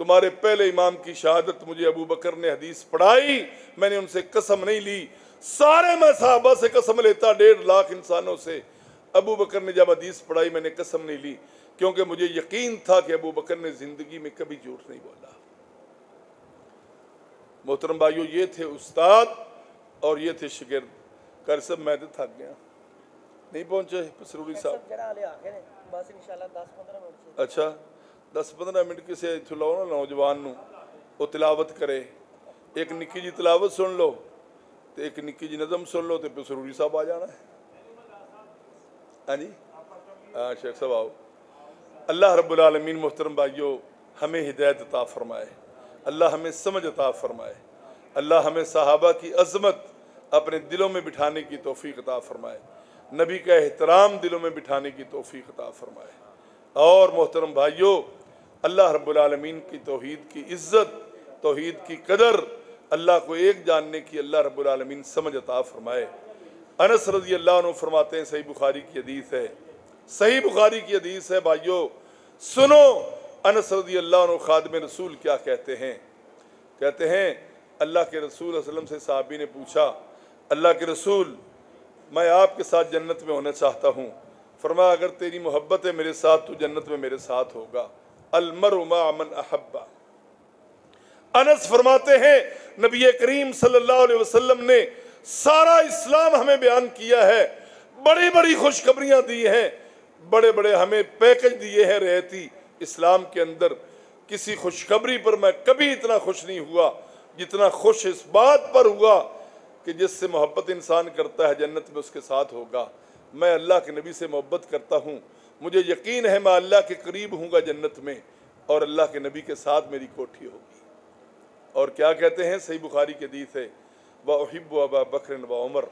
तुम्हारे पहले इमाम की शहादत मुझे अबू बकर ने हदीस पढ़ाई। मैंने उनसे कसम नहीं ली। सारे मैं साहबा से कसम लेता, डेढ़ लाख इंसानों से। अबू बकर ने जब अदीस पढ़ाई मैंने कसम नहीं ली क्योंकि मुझे यकीन था कि अबू बकर ने ज़िंदगी में कभी झूठ नहीं बोला। मोहतरम भाइयों ये थे उस्ताद और ये थे शिगिर्द। कर सब मैं तो थक गया। नहीं पहुँचे पसरूरी साहब? अच्छा दस पंद्रह मिनट किसे लाओ ना नौजवान वो तिलावत करे। एक निकी जी तिलावत सुन लो तो एक निकी जी नज़म सुन लो तो पसरूरी साहब आ जाना है। हाँ जी हाँ शेख साहब, आओ। अल्लाह रबालमीन मोहतरम भाइयों, हमें हिदायत अता फ़रमाए। अल्लाह हमें समझ अता फ़रमाए। अल्लाह हमें सहाबा की अजमत अपने दिलों में बिठाने की तोफ़ी अता फ़रमाए। नबी का एहतराम दिलों में बिठाने की तोफ़ी अता फ़रमाए। और मोहतरम भाइयों, अल्लाह रबालमीन की तोहद की इज़्ज़त, तोहद की कदर, अल्लाह को एक जानने की अल्लाह रबालमीन समझ अता फ़रमाए। अनस रज़ी अल्लाह फरमाते हैं, सही बुखारी की हदीस है। सही बुखारी की हदीस है, भाइयों, सुनो, अनस रज़ी अल्लाह खादम रसूल क्या कहते हैं। कहते हैं, अल्लाह के रसूल वसल्लम से साहबी ने पूछा, अल्लाह के रसूल, मैं आपके साथ जन्नत में होना चाहता हूँ। फरमाया, अगर तेरी मोहब्बत है मेरे साथ तो जन्नत में मेरे साथ होगा। अलमर मन अहब्बा। अनस फरमाते हैं, नबी करीम सल्लल्लाहु अलैहि वसल्लम ने सारा इस्लाम हमें बयान किया है। बड़ी बड़ी खुशखबरियाँ दी हैं। बड़े बड़े हमें पैकेज दिए हैं रहती इस्लाम के अंदर। किसी खुशखबरी पर मैं कभी इतना खुश नहीं हुआ, जितना खुश इस बात पर हुआ कि जिससे मोहब्बत इंसान करता है, जन्नत में उसके साथ होगा। मैं अल्लाह के नबी से मोहब्बत करता हूँ। मुझे यकीन है मैं अल्लाह के करीब हूँगा जन्नत में, और अल्लाह के नबी के साथ मेरी कोठी होगी। और क्या कहते हैं? सही बुखारी के दीस है। वहिब अबा बकर उमर।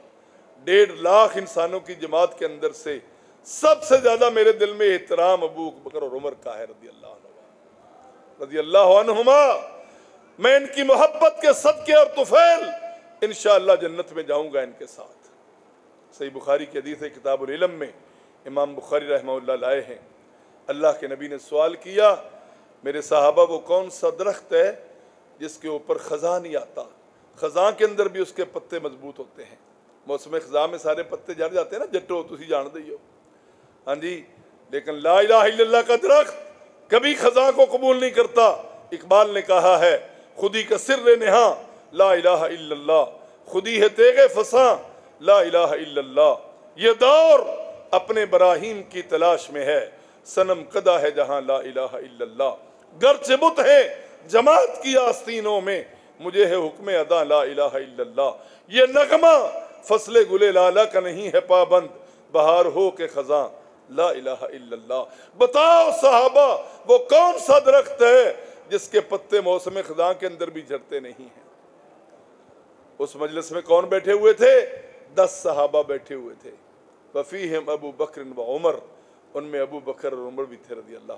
डेढ़ लाख इंसानों की जमात के अंदर से सबसे ज़्यादा मेरे दिल में एहतराम अबू बकर और उमर का है रदी अल्लाह रदी अल्लाह मैं इनकी मोहब्बत के सदके और तुफैल इन जन्नत में जाऊँगा इनके साथ। सही बुखारी के हदीस किताब इलम में इमाम बुखारी रहमा लाए हैं। अल्लाह के नबी ने सवाल किया, मेरे साहबा, वो कौन सा दरख्त है जिसके ऊपर ख़ज़ा नहीं आता ख़ज़ा के अंदर भी उसके पत्ते मज़बूत होते हैं। मौसम ख़ज़ा में सारे पत्ते जड़ जाते हैं ना जट्टो तुम जान दी हो। हाँ जी, लेकिन ला इला का दरख्त कभी ख़ज़ा को कबूल नहीं करता। इकबाल ने कहा है, खुदी का सिर नहा, ला इला खुदी है तेगे फसा, ला इला ये दौर अपने बराहीम की तलाश में है। सनम कदा है जहाँ ला इला गर्च बुत है, जमात की आस्तीनों में मुझे है हुक्म अदा, ला इला ये नगमा फसले गुले लाला का नहीं है पाबंद। बहार हो के खजा ला इला बताओ साहबा, वो कौन सा दरख्त है जिसके पत्ते मौसम खजा के अंदर भी झड़ते नहीं हैं? उस मजलिस में कौन बैठे हुए थे? दस साहबा बैठे हुए थे। वफ़ी हम अबू बकर उमर। उनमें अबू बकर और उमर भी थे रदी अल्लाह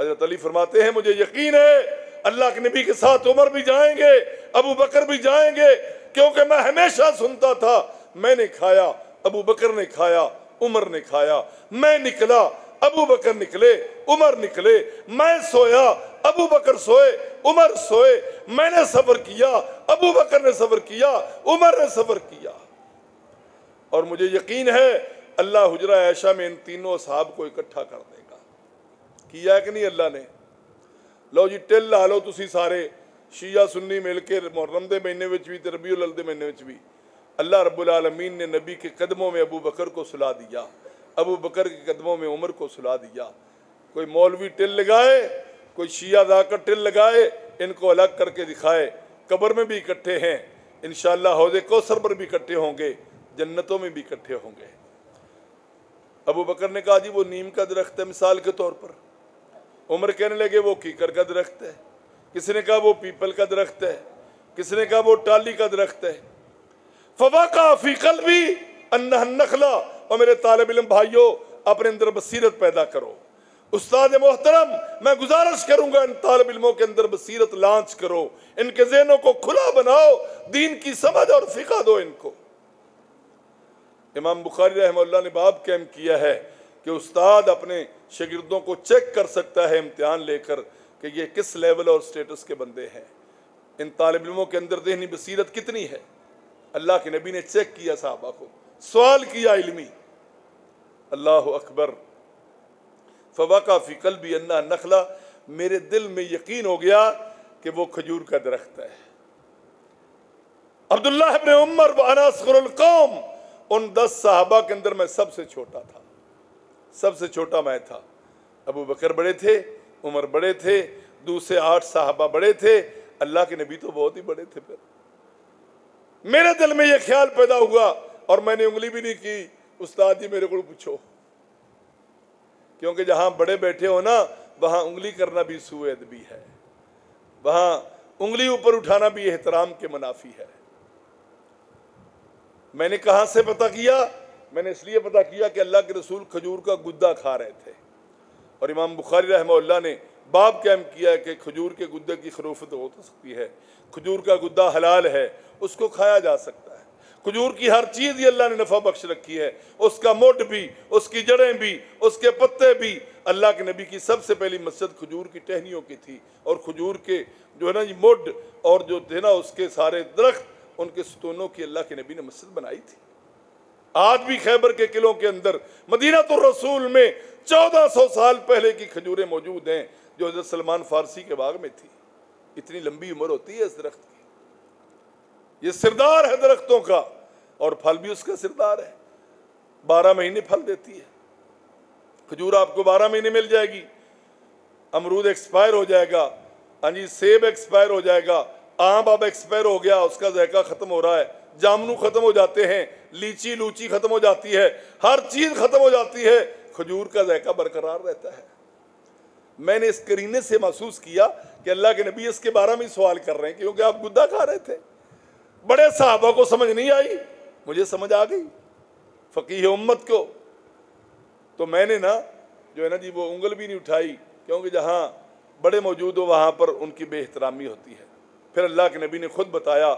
हज़रत अली फरमाते हैं, मुझे यकीन है, अल्लाह के नबी के साथ उमर भी जाएँगे, अबू बकर भी जाएँगे, क्योंकि मैं हमेशा सुनता था, मैंने खाया, अबू बकर ने खाया, उमर ने खाया, मैं निकला, अबू बकर निकले, उमर निकले, मैं सोया, अबू बकर सोए, उमर सोए, मैंने सफ़र किया, अबू बकर ने सफ़र किया, उमर ने सफ़र किया। और मुझे यकीन है, अल्लाह हुजरा ऐशा में इन तीनों साहब को इकट्ठा कर किया कि नहीं अल्लाह ने? लो जी, टिल ला लो तुम सारे शीया, सुन्नी मिल के मुहर्रम के महीने भी रबी उल के महीने में भी। अल्लाह रब्बुल आलमीन ने नबी के कदमों में अबू बकर को सुला दिया। अबू बकर के कदमों में उमर को सुला दिया। कोई मौलवी टिल लगाए, कोई शिया जाकर टिल लगाए, इनको अलग करके दिखाए। कब्र में भी इकट्ठे हैं। इन हौजे कौसर पर भी इकट्ठे होंगे, जन्नतों में भी इकट्ठे होंगे। अबू बकर ने कहा, जी, वो नीम का दरख्त है मिसाल के तौर पर। उम्र कहने लगे, वो कीकर का दरख्त है। किसी ने कहा, वो पीपल का दरख्त है? किसी ने कहा, वो टाली का दरख्त है? फवा का फीकल भी नखला। और मेरे तालब इलम भाइयों, अपने अंदर बसीरत पैदा करो। उस्ताद मोहतरम, मैं गुजारिश करूँगा, इन तालब इलमों के अंदर बसीरत लांच करो। इनके जहनों को खुला बनाओ, दीन की समझ और फिका दो इनको। इमाम बुखारी रहमल्ला ने बाब कैम किया है कि उस्ताद अपने शागिर्दों को चेक कर सकता है इम्तहान लेकर कि ये किस लेवल और स्टेटस के बंदे हैं। इन तालब इलमों के अंदर दहनी बसीरत कितनी है? अल्लाह के नबी ने चेक किया साहबा को। सवाल किया इलमी। अल्लाह अकबर। फवाका फ़िकल भी अन्ना नखला। मेरे दिल में यकीन हो गया कि वो खजूर का दरख्त है। अब्दुल्ला उमर व कौम। उन दस साहबा के अंदर मैं सबसे छोटा था। सबसे छोटा मैं था। अबू बकर बड़े थे, उमर बड़े थे, दूसरे आठ साहबा बड़े थे। अल्लाह के नबी तो बहुत ही बड़े थे फिर। मेरे दिल में यह ख्याल पैदा हुआ और मैंने उंगली भी नहीं की, उस्ताद जी मेरे को पूछो। क्योंकि जहाँ बड़े बैठे हो ना, वहाँ उंगली करना भी सुएद भी है। वहाँ उंगली ऊपर उठाना भी एहतराम के मुनाफी है। मैंने कहा से पता किया? मैंने इसलिए पता किया कि अल्लाह के रसूल खजूर का गुद्दा खा रहे थे। और इमाम बुखारी रहमल्ला ने बाब कैम किया है कि खजूर के गुद्दे की खरूफत हो सकती है। खजूर का गुद्दा हलाल है, उसको खाया जा सकता है। खजूर की हर चीज़ ही अल्लाह ने नफ़ा बख्श रखी है। उसका मुड भी, उसकी जड़ें भी, उसके पत्ते भी। अल्लाह के नबी की सबसे पहली मस्जिद खजूर की टहनियों की थी। और खजूर के जो है ना जी, मुड और जो थे ना उसके सारे दरख्त, उनके स्तूनों की अल्लाह के नबी ने मस्जिद बनाई थी। आज भी खैबर के किलों के अंदर मदीना तो रसूल में चौदह सौ साल पहले की खजूरें मौजूद हैं, जो हज़रत सलमान फारसी के बाग में थी। इतनी लंबी उम्र होती है इस दरख्त की। ये सिरदार है दरख्तों का, और फल भी उसका सिरदार है। बारह महीने फल देती है। खजूर आपको बारह महीने मिल जाएगी। अमरूद एक्सपायर हो जाएगा। हाँ जी, सेब एक्सपायर हो जाएगा। आम अब एक्सपायर हो गया, उसका जैका ख़त्म हो रहा है। जामनू ख़त्म हो जाते हैं। लीची लूची ख़त्म हो जाती है, हर चीज़ ख़त्म हो जाती है, खजूर का जैका बरकरार रहता है। मैंने इस करीने से महसूस किया कि अल्लाह के नबी इसके बारे में सवाल कर रहे हैं, क्योंकि आप गुद्दा खा रहे थे। बड़े साहबा को समझ नहीं आई, मुझे समझ आ गई, फ़कीह उम्मत को। तो मैंने ना, जो है ना जी, वो उंगल भी नहीं उठाई, क्योंकि जहाँ बड़े मौजूद हो, वहाँ पर उनकी बेहतरामी होती है। फिर अल्लाह के नबी ने खुद बताया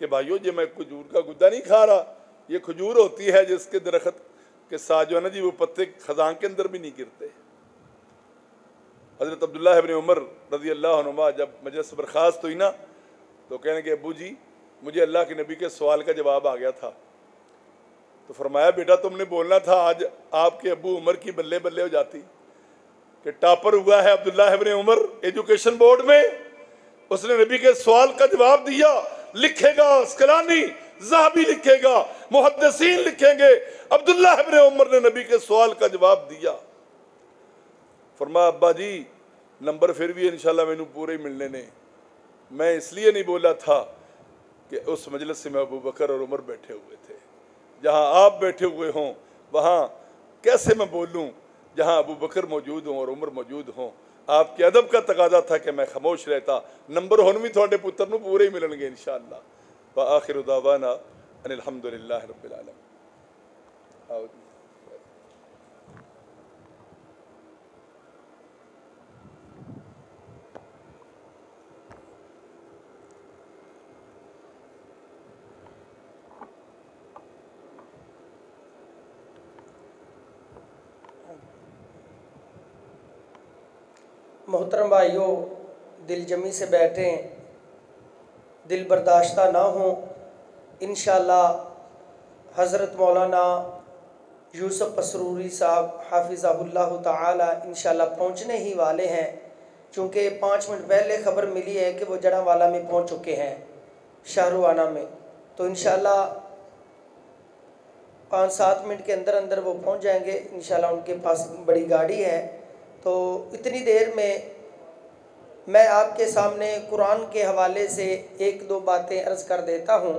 कि भाइयों ये मैं खजूर का गुद्दा नहीं खा रहा। ये खजूर होती है जिसके दरख्त के साथ जो है ना जी, वो पत्ते खजान के अंदर भी नहीं गिरते। हज़रत अब्दुल्ला इबन उमर रज़ी अल्लाह जब मजलिस बर्खास्त हुई ना तो कहने के, अबू जी, मुझे अल्लाह के नबी के सवाल का जवाब आ गया था। तो फरमाया, बेटा, तुमने बोलना था, आज आपके अबू उमर की बल्ले बल्ले हो जाती। कि टापर हुआ है अब्दुल्ला इबन उमर एजुकेशन बोर्ड में, उसने नबी के सवाल का जवाब दिया, लिखेगा स्कलानी जहाबी लिखेगा मुहदसिन लिखेंगे। अब्दुल्ला इबन उमर ने नबी के सवाल का जवाब दिया। फरमा अब्बा जी, नंबर फिर भी इंशाल्लाह मैनू पूरे मिलने ने। मैं इसलिए नहीं बोला था कि उस मजलिस में अबू बकर और उमर बैठे हुए थे। जहाँ आप बैठे हुए हों, वहाँ कैसे मैं बोलूँ, जहाँ अबू बकर मौजूद हों और उमर मौजूद हों? आपके अदब का तकाजा था कि मैं खामोश रहता। नंबर होने भी थोड़े पुत्र पूरे ही मिलने इन शाला व आखिर दावाना अनिलहमदिल्ला रबालम मोहतरम भाइयों दिलजमी से बैठे दिल बर्दाश्त ना हो इन हज़रत मौलाना यूसुफ पसरूरी साहब हाफिज़ाहुल्लाह ताला इन पहुँचने ही वाले हैं, चूँकि पाँच मिनट पहले ख़बर मिली है कि वो जड़ा वाला में पहुँच चुके हैं, शाहरुआना में। तो इन पाँच सात मिनट के अंदर अंदर वो पहुँच जाएँगे इन उनके पास बड़ी गाड़ी है। तो इतनी देर में मैं आपके सामने कुरान के हवाले से एक दो बातें अर्ज़ कर देता हूँ।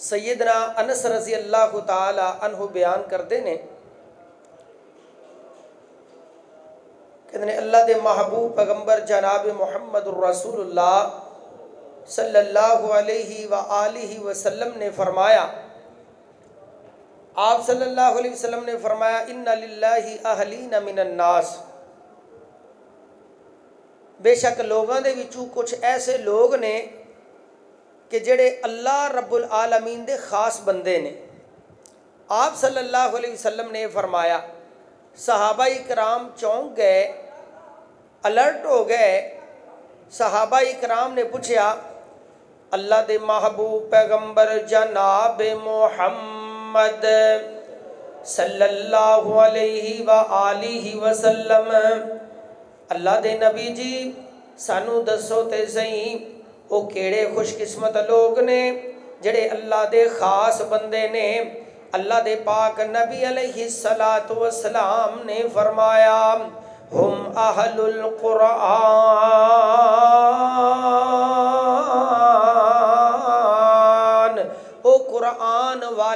सैदना अनस रज़ी अल्लाह तहु बयान कर देने। कहते अल्लाह दे महबूब पैगंबर जनाब मोहम्मद रसूलुल्लाह सल्लल्लाहु अलैहि व वसल्लम ने फरमाया, आप सल्लल्लाहु अलैहि वसल्लम ने फरमाया, इन्ना लिल्लाहि अहलीन मिनन्नास। बेशक लोगों के विचों कुछ ऐसे लोग ने कि जड़े अल्लाह रब्बुल आलमीन दे खास बंदे ने। आप सल्लल्लाहु अलैहि वसल्लम ने फरमाया, सहाबा कराम चौंक गए, अलर्ट हो गए। सहाबा कराम ने पूछा अल्लाह दे महबूब पैगंबर जनाब मोहम्मद सल्लल्लाहु अलैहि व आलिहि वसल्लम अल्लाह दे नबी जी सानू दसो ते सही वो केड़े खुशकिस्मत लोग ने जड़े अल्लाह दे खास बंदे ने अल्लाह दे पाक नबी अलैहि सलातो सलाम ने फरमाया हम अहलुल कुरान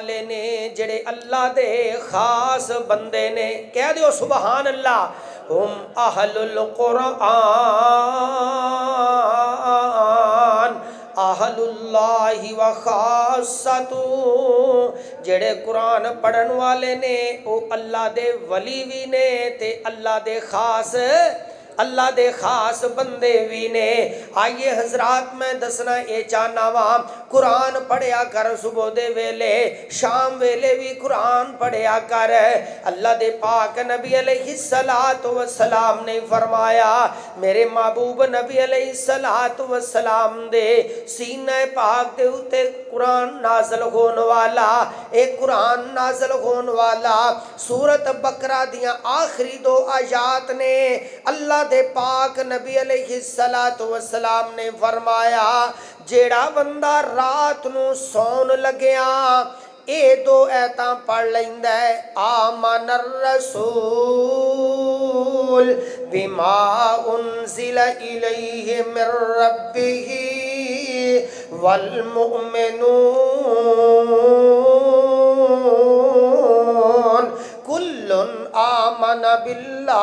वाले ने, जड़े अल्लाह दे खास बंदे ने, कह दो सुबहान अल्लाह हम अहल कुरान आहलुल्लाही व खासतू जेड़े कुरान पढ़न वाले ने, ओ अल्लाह दे वली भी ने, ते अल्लाह दे खास अल्लाह दे खास बंदे भी ने। आइए हजरात, मैं दसना ये चाहना वा कुरान पढ़िया कर सुबह दे वेले, शाम वेले भी कुरान पढ़िया कर। अल्लाह दे पाक नबी अलैहिस्सलात व सलाम ने फरमाया, मेरे महबूब नबी अलैहिस्सलात व सलाम दे, सीने पाक दे उते कुरान नाजल होन वाला, ए कुरान नाजल होन वाला, सूरत बकरा दिया आखिरी दो आयात ने, अल्लाह दे पाक नबी अले सला तो वसलाम ने फरमाया, जड़ा बंदा रात को सान लग्या ए दो ऐत पढ़ लमन बिमा उन रबी वल मुनू कुल्लुन आमन बिल्ला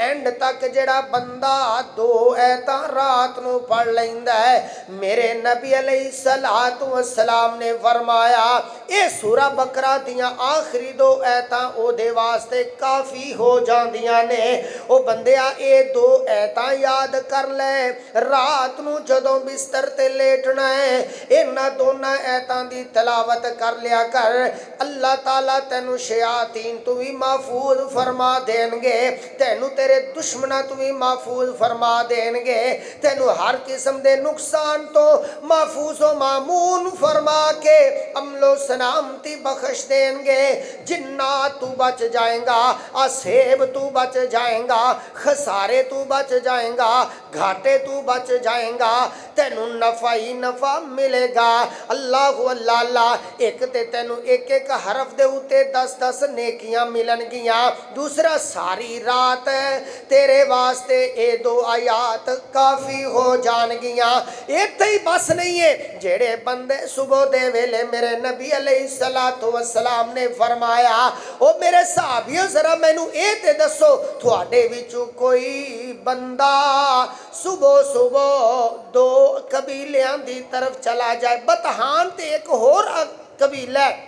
ਐਂਡ ਤੱਕ ਜਿਹੜਾ ਬੰਦਾ ਦੋ ਐਤਾਂ ਰਾਤ ਨੂੰ ਪੜ ਲੈਂਦਾ ਹੈ ਮੇਰੇ ਨਬੀ ਅਲੈਹਿ ਸਲਾਤੁ ਵਸਲਾਮ ਨੇ ਫਰਮਾਇਆ ਇਹ ਸੂਰਾ ਬਕਰਾ ਦੀਆਂ ਆਖਰੀ ਦੋ ਐਤਾਂ ਉਹਦੇ ਵਾਸਤੇ ਕਾਫੀ ਹੋ ਜਾਂਦੀਆਂ ਨੇ ਉਹ ਬੰਦਿਆ ਇਹ ਦੋ ਐਤਾਂ ਯਾਦ ਕਰ ਲੈ ਰਾਤ ਨੂੰ ਜਦੋਂ ਬਿਸਤਰ ਤੇ ਲੇਟਣਾ ਹੈ ਇਹਨਾਂ ਦੋਨਾਂ ਐਤਾਂ ਦੀ ਤਲਾਵਤ ਕਰ ਲਿਆ ਕਰ ਅੱਲਾਹ ਤਾਲਾ ਤੈਨੂੰ ਸ਼ਿਆਤੀਨ ਤੋਂ ਵੀ ਮਹਫੂਜ਼ ਫਰਮਾ ਦੇਣਗੇ ਤੈਨੂੰ ਤੇਰੇ ਦੁਸ਼ਮਣਾਂ ਤੋਂ ਵੀ ਮਹਫੂਜ਼ ਫਰਮਾ ਦੇਣਗੇ ਤੈਨੂੰ ਹਰ ਕਿਸਮ ਦੇ ਨੁਕਸਾਨ ਤੋਂ ਮਹਫੂਜ਼ ਹੋ ਮਾਮੂਨ ਫਰਮਾ ਕੇ ਅਮਲੋ ਸਲਾਮਤੀ ਬਖਸ਼ ਦੇਣਗੇ ਜਿੰਨਾ ਤੂੰ ਬਚ ਜਾਏਗਾ ਆ ਸੇਬ ਤੂੰ ਬਚ ਜਾਏਗਾ ਖਸਾਰੇ ਤੂੰ ਬਚ ਜਾਏਗਾ ਘਾਟੇ ਤੂੰ ਬਚ ਜਾਏਗਾ ਤੈਨੂੰ ਨਫਾ ਹੀ ਨਫਾ ਮਿਲੇਗਾ ਅੱਲਾਹੁ ਅੱਲਾ ਅੱਲਾ ਇੱਕ ਤੇ ਤੈਨੂੰ ਇੱਕ ਇੱਕ ਹਰਫ ਦੇ ਉੱਤੇ 10 10 ਨੇਕੀਆਂ ਮਿਲਣਗੀਆਂ ਦੂਸਰਾ ਸਾਰੀ ਰਾਤ ਤੇਰੇ ਵਾਸਤੇ ਇਹ ਦੋ ਆਇਤ ਕਾਫੀ ਹੋ ਜਾਣਗੀਆਂ ਇੱਥੇ ਹੀ ਬਸ ਨਹੀਂ ਹੈ ਜਿਹੜੇ ਬੰਦੇ ਸਵੇਰ ਦੇ ਵੇਲੇ ਮੇਰੇ ਨਬੀ ਅਲੈਹਿ ਸਲਾਤੁ ਵਸਲਾਮ ਨੇ ਫਰਮਾਇਆ ਉਹ ਮੇਰੇ ਸਾਹਬੀਓ ਜ਼ਰਾ ਮੈਨੂੰ ਇਹ ਤੇ ਦੱਸੋ ਤੁਹਾਡੇ ਵਿੱਚੋਂ ਕੋਈ ਬੰਦਾ ਸਵੇਰ ਸਵੇਰ ਦੋ ਕਬੀਲਿਆਂ ਦੀ ਤਰਫ ਚਲਾ ਜਾਏ ਬਤਹਾਨ ਤੇ ਇੱਕ ਹੋਰ ਕਬੀਲਾ ਹੈ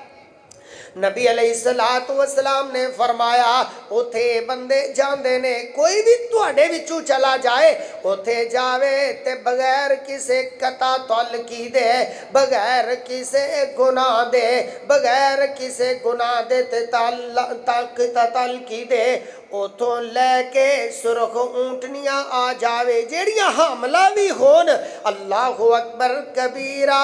ਨਬੀ ਅਲੈਹਿ ਸਲਾਤੁ ਵਸਲਾਮ ਨੇ ਫਰਮਾਇਆ ਉਥੇ ਬੰਦੇ ਜਾਂਦੇ ਨੇ ਕੋਈ ਵੀ ਤੁਹਾਡੇ ਵਿੱਚੋਂ ਚਲਾ ਜਾਏ ਉਥੇ ਜਾਵੇ ਤੇ ਬਗੈਰ ਕਿਸੇ ਕਤਾ ਤਲਕੀ ਦੇ ਬਗੈਰ ਕਿਸੇ ਗੁਨਾਹ ਦੇ ਬਗੈਰ ਕਿਸੇ ਗੁਨਾਹ ਦੇ ਤੇ ਤਲਕ ਤਲਕੀ ਦੇ ਉਥੋਂ ਲੈ ਕੇ ਸੁਰਖ ਊਂਟਨੀਆਂ ਆ ਜਾਵੇ ਜਿਹੜੀਆਂ ਹਮਲਾ ਵੀ ਹੋਣ ਅੱਲਾਹੁ ਅਕਬਰ ਕਬੀਰਾ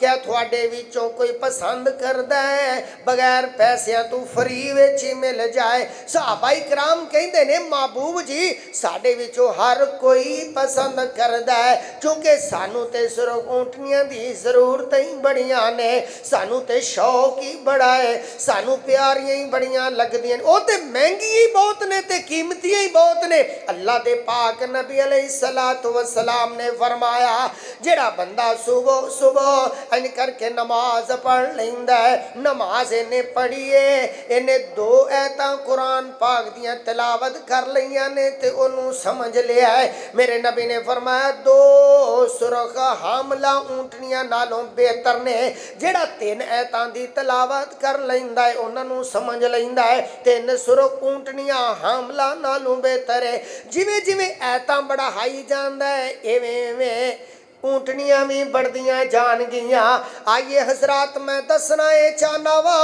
ਕਿਆ ਤੁਹਾਡੇ ਵਿੱਚੋਂ ਕੋਈ ਪਸੰਦ ਕਰਦਾ ਹੈ ਬਗੈਰ ਪੈਸਿਆਂ ਤੋਂ ਫਰੀ ਵਿੱਚ ਹੀ ਮਿਲ ਜਾਏ ਸਾਹਾਬਾ ਇਕਰਾਮ ਕਹਿੰਦੇ ਨੇ ਮਾਬੂਬ ਜੀ ਸਾਡੇ ਵਿੱਚੋਂ ਹਰ ਕੋਈ ਪਸੰਦ ਕਰਦਾ ਹੈ ਕਿਉਂਕਿ ਸਾਨੂੰ ਤੇ ਸੁਰਖ ਊਂਟਨੀਆਂ ਦੀ ਜ਼ਰੂਰਤਾਂ ਹੀ ਬੜੀਆਂ ਨੇ ਸਾਨੂੰ ਤੇ ਸ਼ੌਕ ਹੀ ਬੜਾ ਹੈ ਸਾਨੂੰ ਪਿਆਰੀਆਂ ਹੀ ਬੜੀਆਂ ਲੱਗਦੀਆਂ ਨੇ ਉਹ ਤੇ ਮਹਿੰਗੀ ਹੀ ਬਹੁਤ ਨੇ ਤੇ ਕੀਮਤੀਆਂ ਹੀ ਬਹੁਤ ਨੇ ਅੱਲਾ ਦੇ ਪਾਕ ਨਬੀ ਅਲੈਹਿ ਸਲਾਤੁ ਵਸਲਾਮ ਨੇ ਫਰਮਾਇਆ ਜਿਹੜਾ ਬੰਦਾ ਸਵੇਰ अल करके नमाज़ पढ़ लेंदा है। नमाज़ इन्हें पढ़िए। इन्हें दो ऐत कुरान पाक दियाँ तिलावत कर लिया ने तो समझ लिया है। मेरे नबी ने फरमाया, दो सुरख हामला ऊंटनिया नालों बेहतर ने। जड़ा तीन ऐतों की तिलावत कर लू समझ लेंदा सुरख ऊंटनिया हमला नालों बेहतर है। जिमें जिमें ऐत बढ़ाई जाता है इवें इवें ऊटनिया भी बढ़दिया जान गियाँ आइए हजरात मैं दसना ये चाहना वा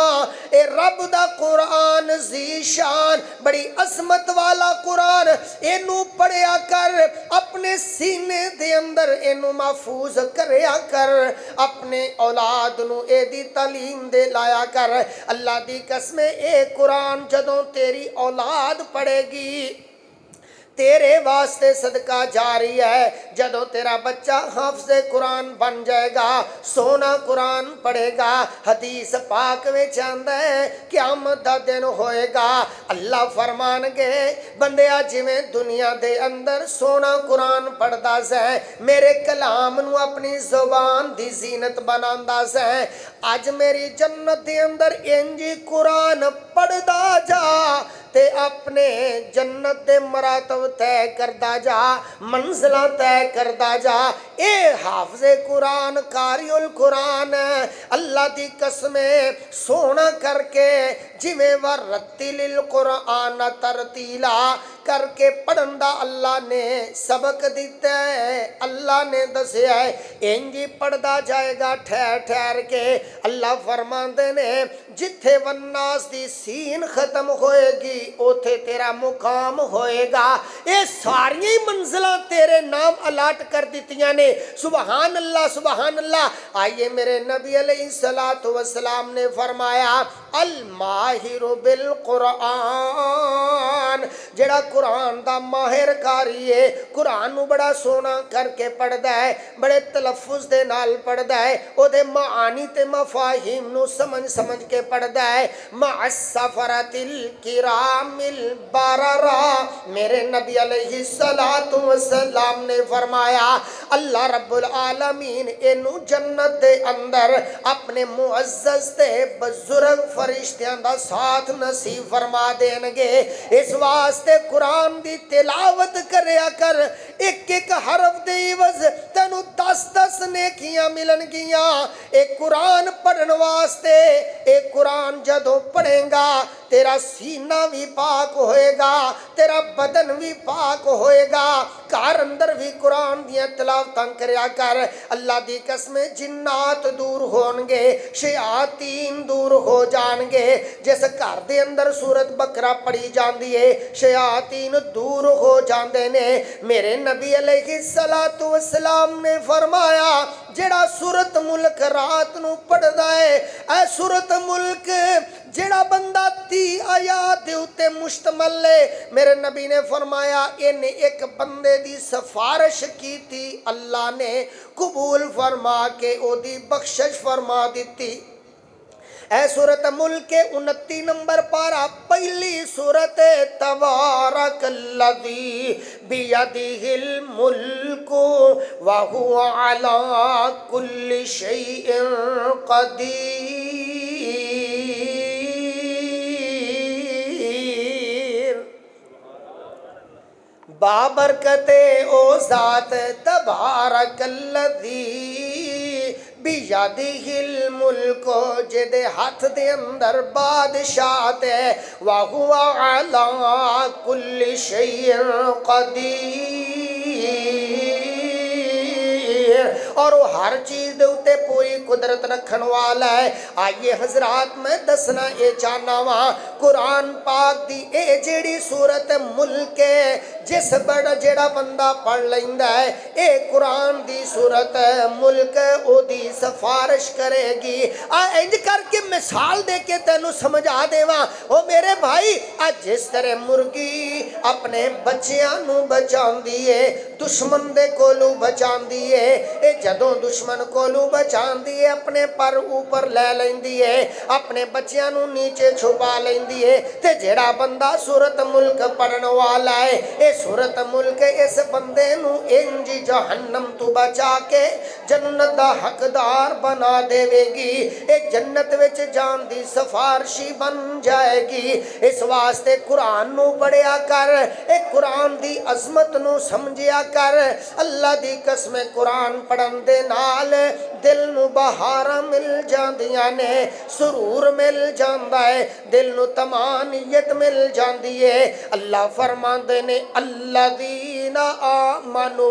ये रब का कुरान जी शान बड़ी असमत वाला कुरान इनू पढ़िया कर अपने सीने के अंदर इनू महफूज कर अपने औलाद नु तलीम दे लाया कर अल्लाह की कसमें ए कुरान जदों तेरी औलाद पढ़ेगी तेरे वास्ते सदका जारी है। जदों तेरा बच्चा हाफज कुरान बन जाएगा, सोना कुरान पढ़ेगा, हदीस पाक में चाहता है, क्यामत दिन होएगा। अल्लाह फरमान गए बंदे जिमें दुनिया के अंदर सोना कुरान पढ़ता सै, मेरे कलाम न अपनी जबान की जीनत बना सै। अज मेरी जन्नत के अंदर इंजी कुरान पढ़ता जा। ਤੇ ਆਪਣੇ ਜੰਨਤ ਦੇ ਮਰਾਤਬ ਤੈ ਕਰਦਾ ਜਾ ਮੰਜ਼ਲਾਂ ਤੈ ਕਰਦਾ ਜਾ ਇਹ ਹਾਫਜ਼ੇ ਕੁਰਾਨ ਕਾਰਿਉਲ ਕੁਰਾਨ ਅੱਲਾ ਦੀ ਕਸਮੇ ਸੋਹਣਾ ਕਰਕੇ जिमें व रत्तिल तरतीला करके पढ़न का अल्लाह ने सबक दिता है। अल्लाह ने दसिया है इंजी पढ़ता जाएगा ठहर ठहर के। अल्लाह फरमाते ने, जिथे वन्नास की सीन खत्म होएगी उथे तेरा मुकाम होएगा। ये सारिया ही मंजिल तेरे नाम अलाट कर दित्तियाँ ने। सुबहान अल्लाह सुबहान अल्लाह। आइए मेरे नबी सलात वसलाम ने फरमाया अल माहिर बिल कुरान। जड़ा कुरान का माहिर कारी है कुरान बड़ा सोना करके पढ़ता है बड़े तलफुज के नाल पढ़ता है वो मानी तो मफाहिम समझ समझ के पढ़ता है मफरतिल किरामिल बारारा। मेरे नबी अलैहिस्सलाम ने फरमाया, अल्लाह रब्बुल आलमीन इनू जन्नत दे अंदर अपने मुअज्जज ते बुज़ुर्ग ਆਪਣੇ ਮੁਅੱਜ਼ਜ਼ ਤੇ ਬਜ਼ੁਰਗ ਫਰਿਸ਼ਤਿਆਂ ਦਾ ਸਾਥ ਨਸੀਬ ਫਰਮਾ ਦੇਣਗੇ ਇਸ ਵਾਸਤੇ ਕੁਰਾਨ ਦੀ ਤਿਲਾਵਤ ਕਰਿਆ ਕਰ एक एक हरफ दे तेन दस दस नेकिया मिलन गिया। एक कुरान पढ़न वास्ते, एक कुरान जदों पढ़ेगा, तेरा सीना भी पाक होएगा, तेरा बदन भी पाक होएगा। घर अंदर भी कुरान दिया तलावत करया कर। अल्लाह की कसमें जिन्नात दूर होंगे शयातीन दूर हो जाएँगे जिस घर के अंदर सूरत बकरा पड़ी जाती है, शयातीन दूर हो जाते ने। मेरे नबी सलाम ने फरमाया, जेड़ा सूरत मुल्क रात नु पढ़दा है ए सूरत मुल्क जेड़ा बंदा ती आयात उते मुश्तमल ले मेरे नबी ने फरमाया इन्हें एक बंदे दी सिफारिश की थी, अल्लाह ने कबूल फरमा के ओदी बख्शिश फरमा दी ऐ सूरत मुल्क के उनती नंबर पारा, पहली सूरत तबारक लदी बियदिहिल मुल्क, वहु अला कुल्ल शैइन कदीर। बाबरकते ओ जात तबारक लदी बियादी हिल मुल्को जेदे हथ दे अंदर बादशाह है वाहुआ अला कुल शैर कदी ਕਦੀਰ और वो हर चीज दे उत्ते पूरी कुदरत रखन वाला है आइए हजरात मैं दसना ये चाहना वा कुरान पाक दी ए जेड़ी सूरत मुल्क है जिस बड़ा जेड़ा बंदा पढ़ लेंदा है ए कुरान दी सूरत मुल्क ओदी सिफारिश करेगी आ इंज करके मिसाल दे के तेनु समझा देवा ओ मेरे भाई आ जिस तरह मुर्गी अपने बच्चियां नु बचांदी है दुश्मन दे कोलू बचांदी है ए ਜਦੋਂ ਦੁਸ਼ਮਣ ਕੋਲੋਂ ਬਚਾਉਂਦੀ ਹੈ ਆਪਣੇ ਪਰ ਉੱਪਰ ਲੈ ਲੈਂਦੀ ਹੈ ਆਪਣੇ ਬੱਚਿਆਂ ਨੂੰ ਨੀਚੇ ਛੁਪਾ ਲੈਂਦੀ ਹੈ ਤੇ ਜਿਹੜਾ ਬੰਦਾ ਸੂਰਤ ਮੁਲਕ ਪੜਨ ਵਾਲਾ ਹੈ ਇਹ ਸੂਰਤ ਮੁਲਕ ਇਸ ਬੰਦੇ ਨੂੰ ਇੰਜ ਜਹੰਨਮ ਤੋਂ ਬਚਾ ਕੇ ਜੰਨਤ ਦਾ ਹੱਕਦਾਰ ਬਣਾ ਦੇਵੇਗੀ ਇਹ ਜੰਨਤ ਵਿੱਚ ਜਾਣ ਦੀ ਸਿਫਾਰਸ਼ੀ ਬਣ ਜਾਏਗੀ ਇਸ ਵਾਸਤੇ ਕੁਰਾਨ ਨੂੰ ਪੜਿਆ ਕਰ ਇਹ ਕੁਰਾਨ ਦੀ ਅਜ਼ਮਤ ਨੂੰ ਸਮਝਿਆ ਕਰ ਅੱਲਾ ਦੀ ਕਸਮ ਕੁਰਾਨ ਪੜਨ ਦੇ ਨਾਲ ਦਿਲ ਨੂੰ ਬਹਾਰਾਂ ਮਿਲ ਜਾਂਦੀਆਂ ਨੇ ਸਰੂਰ ਮਿਲ ਜਾਂਦਾ ਹੈ ਦਿਲ ਨੂੰ ਤਮਾਨੀਅਤ ਮਿਲ ਜਾਂਦੀ ਹੈ ਅੱਲਾ ਫਰਮਾਉਂਦੇ ਨੇ ਅੱਲਾਜ਼ੀਨਾ ਆਮਨੂ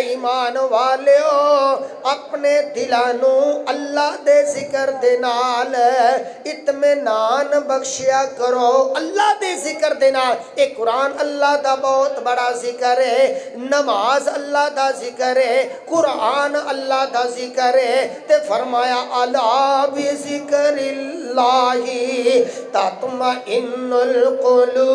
ईमान वाले अपने दिलानू अल्लाह दे ज़िक्र दे नाल इतमान बख्शिया करो। अल्लाह दे ज़िक्र दे नाल। ये कुरान अल्लाह दा बहुत बड़ा ज़िक्र है नमाज़ अल्लाह दा ज़िक्र है कुरान अल्लाह दा ज़िक्र है ते फरमाया, अला भी ज़िक्र लाही तत्मा इन्नुल कुलू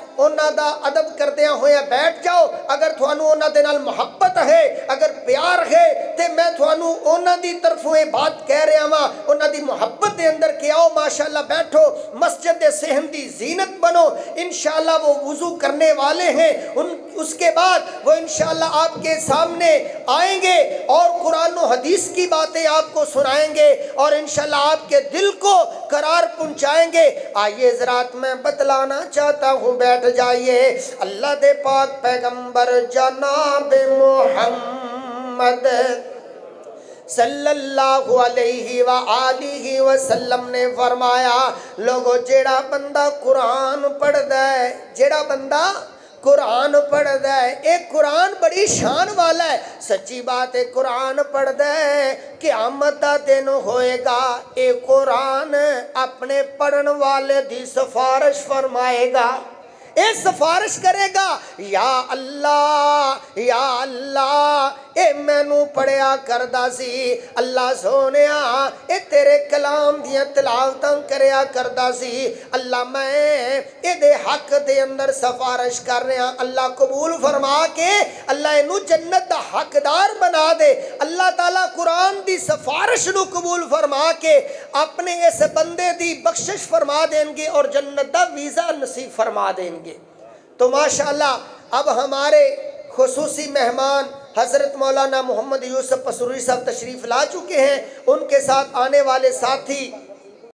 उन्होंने अदब करद हो बैठ जाओ। अगर थानू उन्होंने मुहब्बत है, अगर प्यार है तो मैं थानू उन्होंने तरफों ये बात कह रहा वा। उन्होंने मुहब्बत के अंदर के आओ माशाला बैठो। मस्जिद के की जीनत बनो। इन शाला वो वज़ू करने वाले हैं। उन, उसके बाद वो इन शाला आपके सामने आएँगे और कुरान हदीस की बातें आपको सुनाएँगे और इन शाला आपके दिल को करार पहुँचाएँगे। आइए जरात मैं बतलाना चाहता हूँ, बैठ जाइए। अल्लाह दे पाक पैगंबर जनाब मोहम्मद सल्लल्लाहु अलैहि व आलिहि वसल्लम ने फरमाया, लोगो, जेड़ा बंदा कुरान पढ़दा है, जेड़ा बंदा कुरान पढ़दा है एक कुरान बड़ी शान वाला है। सच्ची बात है, कुरान पढ़दा क़यामत का दिन होएगा। ये कुरान अपने पढ़न वाले दी सिफारिश फरमाएगा। ये सिफारिश करेगा, या अल्लाह या अल्लाह ये मैनू पढ़िया करदा सी, अल्लाह सोने ये तेरे कलाम दियाँ तलावतों करता करदा सी, अल्लाह मैं ये हक दे अंदर सिफारिश कर रहा, अल्लाह कबूल फरमा के, अल्लाह इनू जन्नत का हकदार बना दे, अल्लाह ताला कुरान की सिफारिश न कबूल फरमा के अपने इस बंदे की बख्शिश फरमा देंगे और जन्नत का वीज़ा नसीब फरमा देंगे तो माशाल्लाह, अब हमारे खसूसी मेहमान हज़रत मौलाना मोहम्मद यूसुफ पसरूरी साहब तशरीफ़ ला चुके हैं। उनके साथ आने वाले साथी